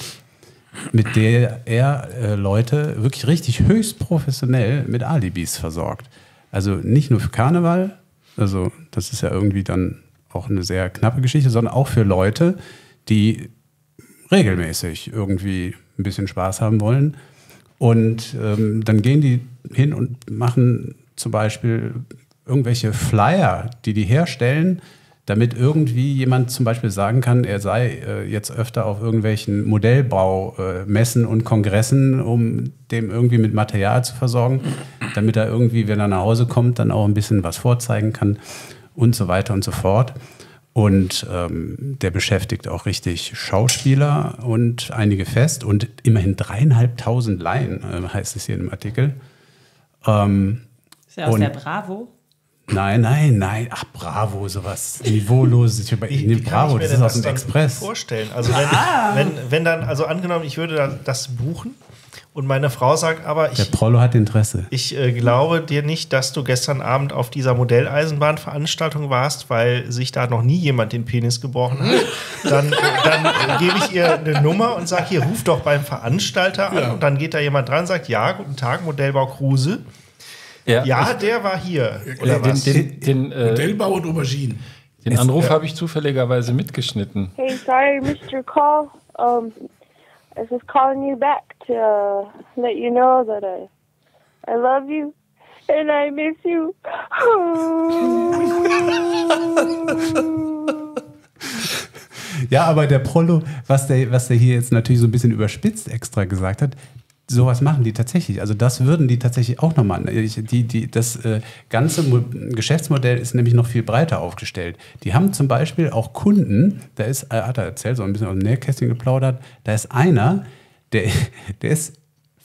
mit der er äh, Leute wirklich richtig höchst professionell mit Alibis versorgt. Also nicht nur für Karneval, also das ist ja irgendwie dann auch eine sehr knappe Geschichte, sondern auch für Leute, die regelmäßig irgendwie ein bisschen Spaß haben wollen. Und ähm, dann gehen die hin und machen zum Beispiel irgendwelche Flyer, die die herstellen, damit irgendwie jemand zum Beispiel sagen kann, er sei äh, jetzt öfter auf irgendwelchen Modellbaumessen äh, und Kongressen, um dem irgendwie mit Material zu versorgen, damit er irgendwie, wenn er nach Hause kommt, dann auch ein bisschen was vorzeigen kann und so weiter und so fort. Und ähm, der beschäftigt auch richtig Schauspieler und einige fest und immerhin dreieinhalbtausend Laien, äh, heißt es hier im Artikel. Ähm, Ist ja aus der Bravo. Nein, nein, nein. Ach, Bravo, sowas Niveauloses. Ich, ich nehme Bravo, das ist aus dem Express. Vorstellen. Also wenn, wenn, wenn dann, also angenommen, ich würde da- das buchen und meine Frau sagt, aber Der ich, Prollo hat Interesse. ich äh, glaube dir nicht, dass du gestern Abend auf dieser Modelleisenbahnveranstaltung warst, weil sich da noch nie jemand den Penis gebrochen hat. Dann, dann gebe ich ihr eine Nummer und sage, hier, ruf doch beim Veranstalter an. Ja. Und dann geht da jemand dran und sagt, ja, guten Tag, Modellbau Kruse. Ja, der war hier. Oder den, was? den, den, äh, Modellbau und Auberginen. den Anruf habe ich zufälligerweise mitgeschnitten. Hey, sorry, your call. Um, I was just calling you back to uh, let you know that I, I love you and I miss you. Ja, aber der Prollo, was der, was der hier jetzt natürlich so ein bisschen überspitzt extra gesagt hat, sowas machen die tatsächlich. Also das würden die tatsächlich auch nochmal. Die, die, das äh, ganze Mo Geschäftsmodell ist nämlich noch viel breiter aufgestellt. Die haben zum Beispiel auch Kunden, da ist, äh, hat er erzählt, so ein bisschen aus dem Nähkästchen geplaudert, da ist einer, der, der ist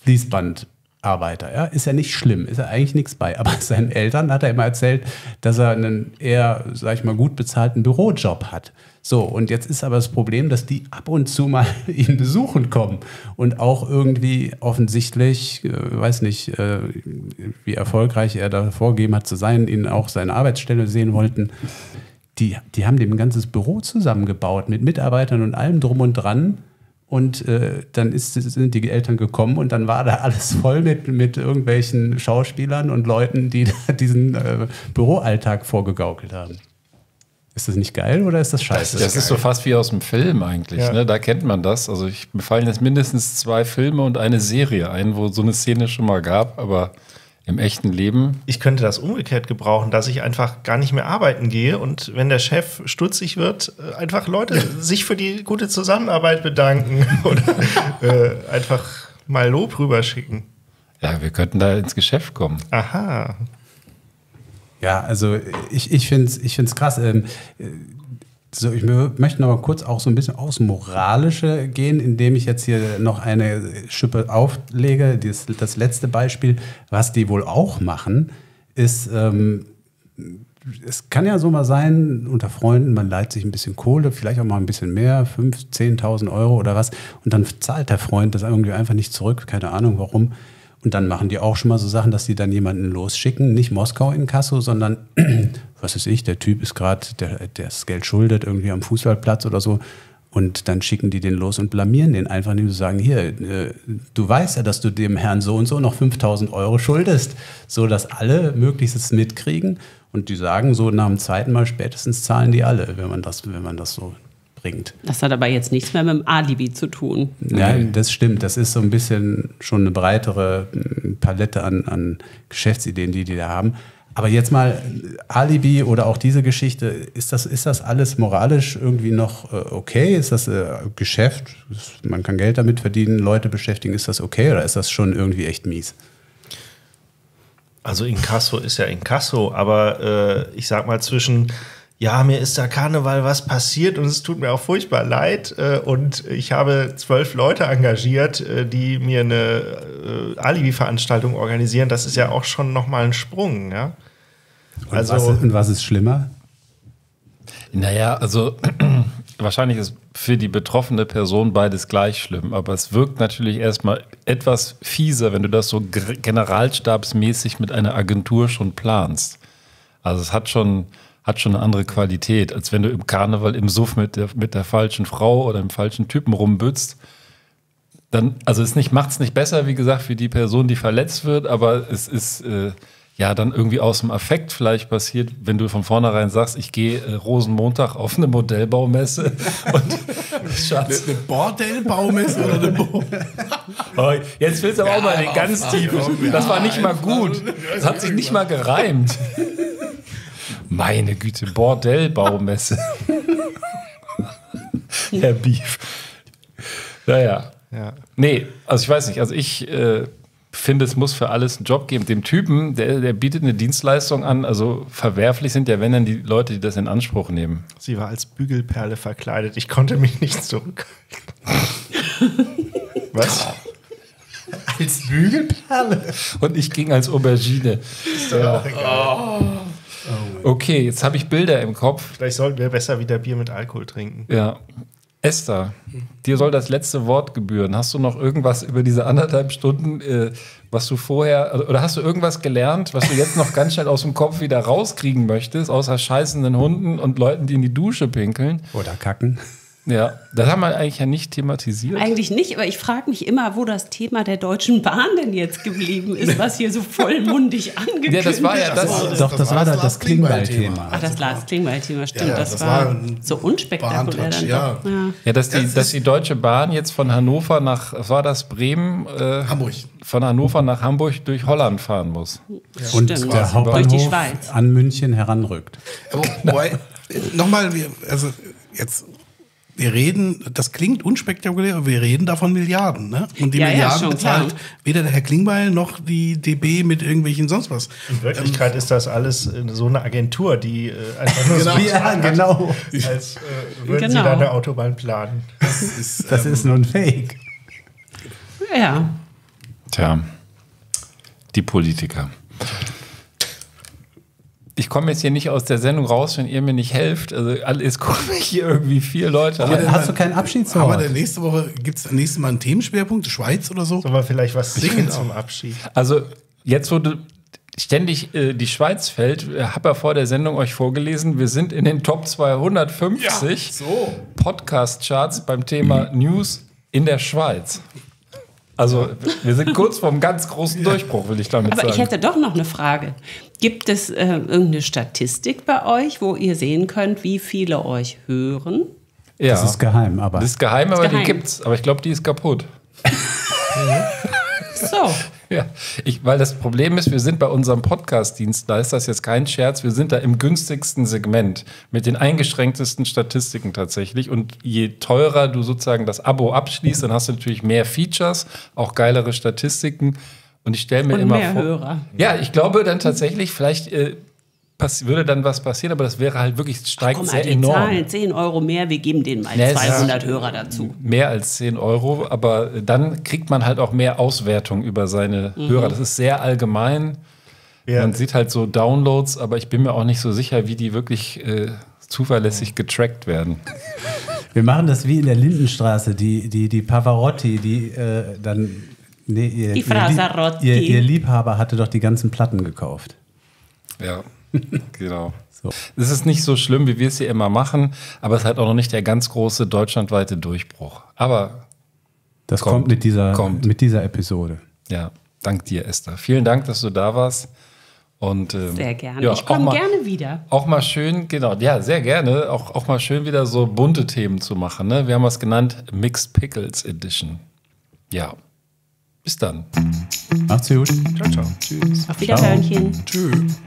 Fließbandarbeiter, ja, ist ja nicht schlimm, ist ja eigentlich nichts bei. Aber seinen Eltern hat er immer erzählt, dass er einen eher, sag ich mal, gut bezahlten Bürojob hat. So, und jetzt ist aber das Problem, dass die ab und zu mal ihn besuchen kommen und auch irgendwie offensichtlich, äh, weiß nicht, äh, wie erfolgreich er da vorgegeben hat zu sein, ihn auch seine Arbeitsstelle sehen wollten. Die, die haben dem ein ganzes Büro zusammengebaut mit Mitarbeitern und allem drum und dran. Und äh, dann ist, sind die Eltern gekommen und dann war da alles voll mit, mit irgendwelchen Schauspielern und Leuten, die diesen äh, Büroalltag vorgegaukelt haben. Ist das nicht geil oder ist das scheiße? Das ist so fast wie aus dem Film eigentlich. Ja. Ne? Da kennt man das. Also ich, mir fallen jetzt mindestens zwei Filme und eine Serie ein, wo so eine Szene schon mal gab, aber im echten Leben. Ich könnte das umgekehrt gebrauchen, dass ich einfach gar nicht mehr arbeiten gehe und wenn der Chef stutzig wird, äh, einfach Leute sich für die gute Zusammenarbeit bedanken oder äh, einfach mal Lob rüberschicken. Ja, wir könnten da ins Geschäft kommen. Aha. Ja, also ich, ich finde es ich find's krass. Ähm, äh, so, ich mö- möchte noch mal kurz auch so ein bisschen aufs Moralische gehen, indem ich jetzt hier noch eine Schippe auflege. Das, das letzte Beispiel, was die wohl auch machen, ist, ähm, es kann ja so mal sein, unter Freunden, man leiht sich ein bisschen Kohle, vielleicht auch mal ein bisschen mehr, 5.000, 10.000 Euro oder was, und dann zahlt der Freund das irgendwie einfach nicht zurück, keine Ahnung warum. Und dann machen die auch schon mal so Sachen, dass die dann jemanden losschicken, nicht Moskau in Kasso, sondern, was weiß ich, der Typ ist gerade, der, der das Geld schuldet, irgendwie am Fußballplatz oder so. Und dann schicken die den los und blamieren den einfach, indem sie sagen, hier, äh, du weißt ja, dass du dem Herrn so und so noch 5000 Euro schuldest, so dass alle möglichst mitkriegen. Und die sagen so, nach dem zweiten Mal spätestens zahlen die alle, wenn man das, wenn man das so bringt. Das hat aber jetzt nichts mehr mit dem Alibi zu tun. Ja, das stimmt. Das ist so ein bisschen schon eine breitere Palette an, an Geschäftsideen, die die da haben. Aber jetzt mal äh, Alibi oder auch diese Geschichte, ist das, ist das alles moralisch irgendwie noch äh, okay? Ist das äh, Geschäft? Man kann Geld damit verdienen, Leute beschäftigen, ist das okay oder ist das schon irgendwie echt mies? Also Inkasso ist ja Inkasso, aber äh, ich sag mal zwischen, ja, mir ist da Karneval was passiert und es tut mir auch furchtbar leid äh, und ich habe zwölf Leute engagiert, äh, die mir eine äh, Alibi-Veranstaltung organisieren. Das ist ja auch schon nochmal ein Sprung, ja. Und, was, und was ist schlimmer? Naja, also wahrscheinlich ist für die betroffene Person beides gleich schlimm, aber es wirkt natürlich erstmal etwas fieser, wenn du das so generalstabsmäßig mit einer Agentur schon planst. Also es hat schon, hat schon eine andere Qualität, als wenn du im Karneval im Suff mit der, mit der falschen Frau oder dem falschen Typen rumbützt. Dann, also es nicht, macht es nicht besser, wie gesagt, für die Person, die verletzt wird, aber es ist äh, ja dann irgendwie aus dem Affekt vielleicht passiert, wenn du von vornherein sagst, ich gehe äh, Rosenmontag auf eine Modellbaumesse und Schatz. Eine Bordellbaumesse oder eine Bo Oh, jetzt willst du aber auch mal den ganz tiefen. ja, Das war nicht mal ja, gut. Das hat sich nicht mal gereimt. Meine Güte, Bordellbaumesse. Herr Beef. Naja. Ja. Nee, also ich weiß nicht. Also ich äh, finde, es muss für alles einen Job geben. Dem Typen, der, der bietet eine Dienstleistung an. Also verwerflich sind ja, wenn dann die Leute, die das in Anspruch nehmen. Sie war als Bügelperle verkleidet. Ich konnte mich nicht zurückhalten. Was? Als Bügelperle? Und ich ging als Aubergine. Ja. Okay, jetzt habe ich Bilder im Kopf. Vielleicht sollten wir besser wieder Bier mit Alkohol trinken. Ja. Esther, dir soll das letzte Wort gebühren. Hast du noch irgendwas über diese anderthalb Stunden, äh, was du vorher, oder hast du irgendwas gelernt, was du jetzt noch ganz schnell aus dem Kopf wieder rauskriegen möchtest, außer scheißenden Hunden und Leuten, die in die Dusche pinkeln? Oder kacken. Ja, das haben wir eigentlich ja nicht thematisiert. Eigentlich nicht, aber ich frage mich immer, wo das Thema der Deutschen Bahn denn jetzt geblieben ist, was hier so vollmundig angekündigt Ja, das war ja das- wurde. Doch, das, war das, das Klingbeil-Thema. Ach, das Lars Klingbeil-Thema, stimmt. Ja, das, das war, so unspektakulär dann ja. doch. Ja. Ja, dass die, dass die Deutsche Bahn jetzt von Hannover nach, was war das, Bremen? Äh, Hamburg. Von Hannover nach Hamburg durch Holland fahren muss. Und Stimmt. der Durch die Hauptbahnhof Schweiz. an München heranrückt. Aber, wobei, nochmal, wir, also jetzt, wir reden, das klingt unspektakulär, aber wir reden davon Milliarden, ne? Und die Ja, ja, Milliarden schon bezahlt klar. weder der Herr Klingbeil noch die DB mit irgendwelchen sonst was. In Wirklichkeit ist das alles äh, so eine Agentur, die äh, einfach nur Genau. so Ja, hat, genau. als äh, würden Genau. sie da eine Autobahn planen. Das ist, Das ist nur ein Fake. ja. Tja, die Politiker. Ich komme jetzt hier nicht aus der Sendung raus, wenn ihr mir nicht helft. Also alles gucken hier irgendwie vier Leute Aber hast du keinen aber Abschiedswort? der nächste Woche gibt es nächstes Mal einen Themenschwerpunkt, Schweiz oder so. Sollen wir vielleicht was singen zum Abschied? Also jetzt wurde ständig äh, die Schweiz fällt, habe ja vor der Sendung euch vorgelesen, wir sind in den Top 250 so. Podcast-Charts beim Thema News in der Schweiz. Also wir sind kurz vorm ganz großen Durchbruch, will ich damit Aber sagen. ich hätte doch noch eine Frage. Gibt es äh, irgendeine Statistik bei euch, wo ihr sehen könnt, wie viele euch hören? ja. Das ist geheim, aber Das ist geheim, aber geheim. die gibt's. Aber ich glaube, die ist kaputt. So. Ja, ich, weil das Problem ist, wir sind bei unserem Podcast-Dienst, da ist das jetzt kein Scherz, wir sind da im günstigsten Segment mit den eingeschränktesten Statistiken tatsächlich. Und je teurer du sozusagen das Abo abschließt, dann hast du natürlich mehr Features, auch geilere Statistiken. Und ich stelle mir Und immer mehr vor. Hörer. Ja, ich glaube dann tatsächlich, vielleicht äh, würde dann was passieren, aber das wäre halt wirklich, steigt Guck mal, sehr die enorm. Zahlen, 10 Euro mehr, wir geben denen mal Nee, es ist- 200 Hörer dazu. mehr als 10 Euro, aber dann kriegt man halt auch mehr Auswertung über seine Hörer. Das ist sehr allgemein. Ja. Man sieht halt so Downloads, aber ich bin mir auch nicht so sicher, wie die wirklich äh, zuverlässig getrackt werden. wir machen das wie in der Lindenstraße, die, die, die Pavarotti, die äh, dann. Nee, ihr, Die ihr, Frasarotti. ihr, ihr Liebhaber hatte doch die ganzen Platten gekauft. Ja, genau. Es ist nicht so schlimm, wie wir es hier immer machen, aber es ist halt auch noch nicht der ganz große deutschlandweite Durchbruch. Aber Das kommt, Kommt. mit, dieser, Kommt. mit dieser Episode. ja, dank dir, Esther. Vielen Dank, dass du da warst. Und, ähm, Sehr gerne. ja, ich komme gerne wieder. Auch mal schön, genau, ja, sehr gerne. Auch, auch mal schön wieder so bunte Themen zu machen. Ne? Wir haben was genannt Mixed Pickles Edition. Ja. Bis dann. Macht's gut. Ciao, ciao. Tschüss. Auf Wiederhörnchen. Tschüss.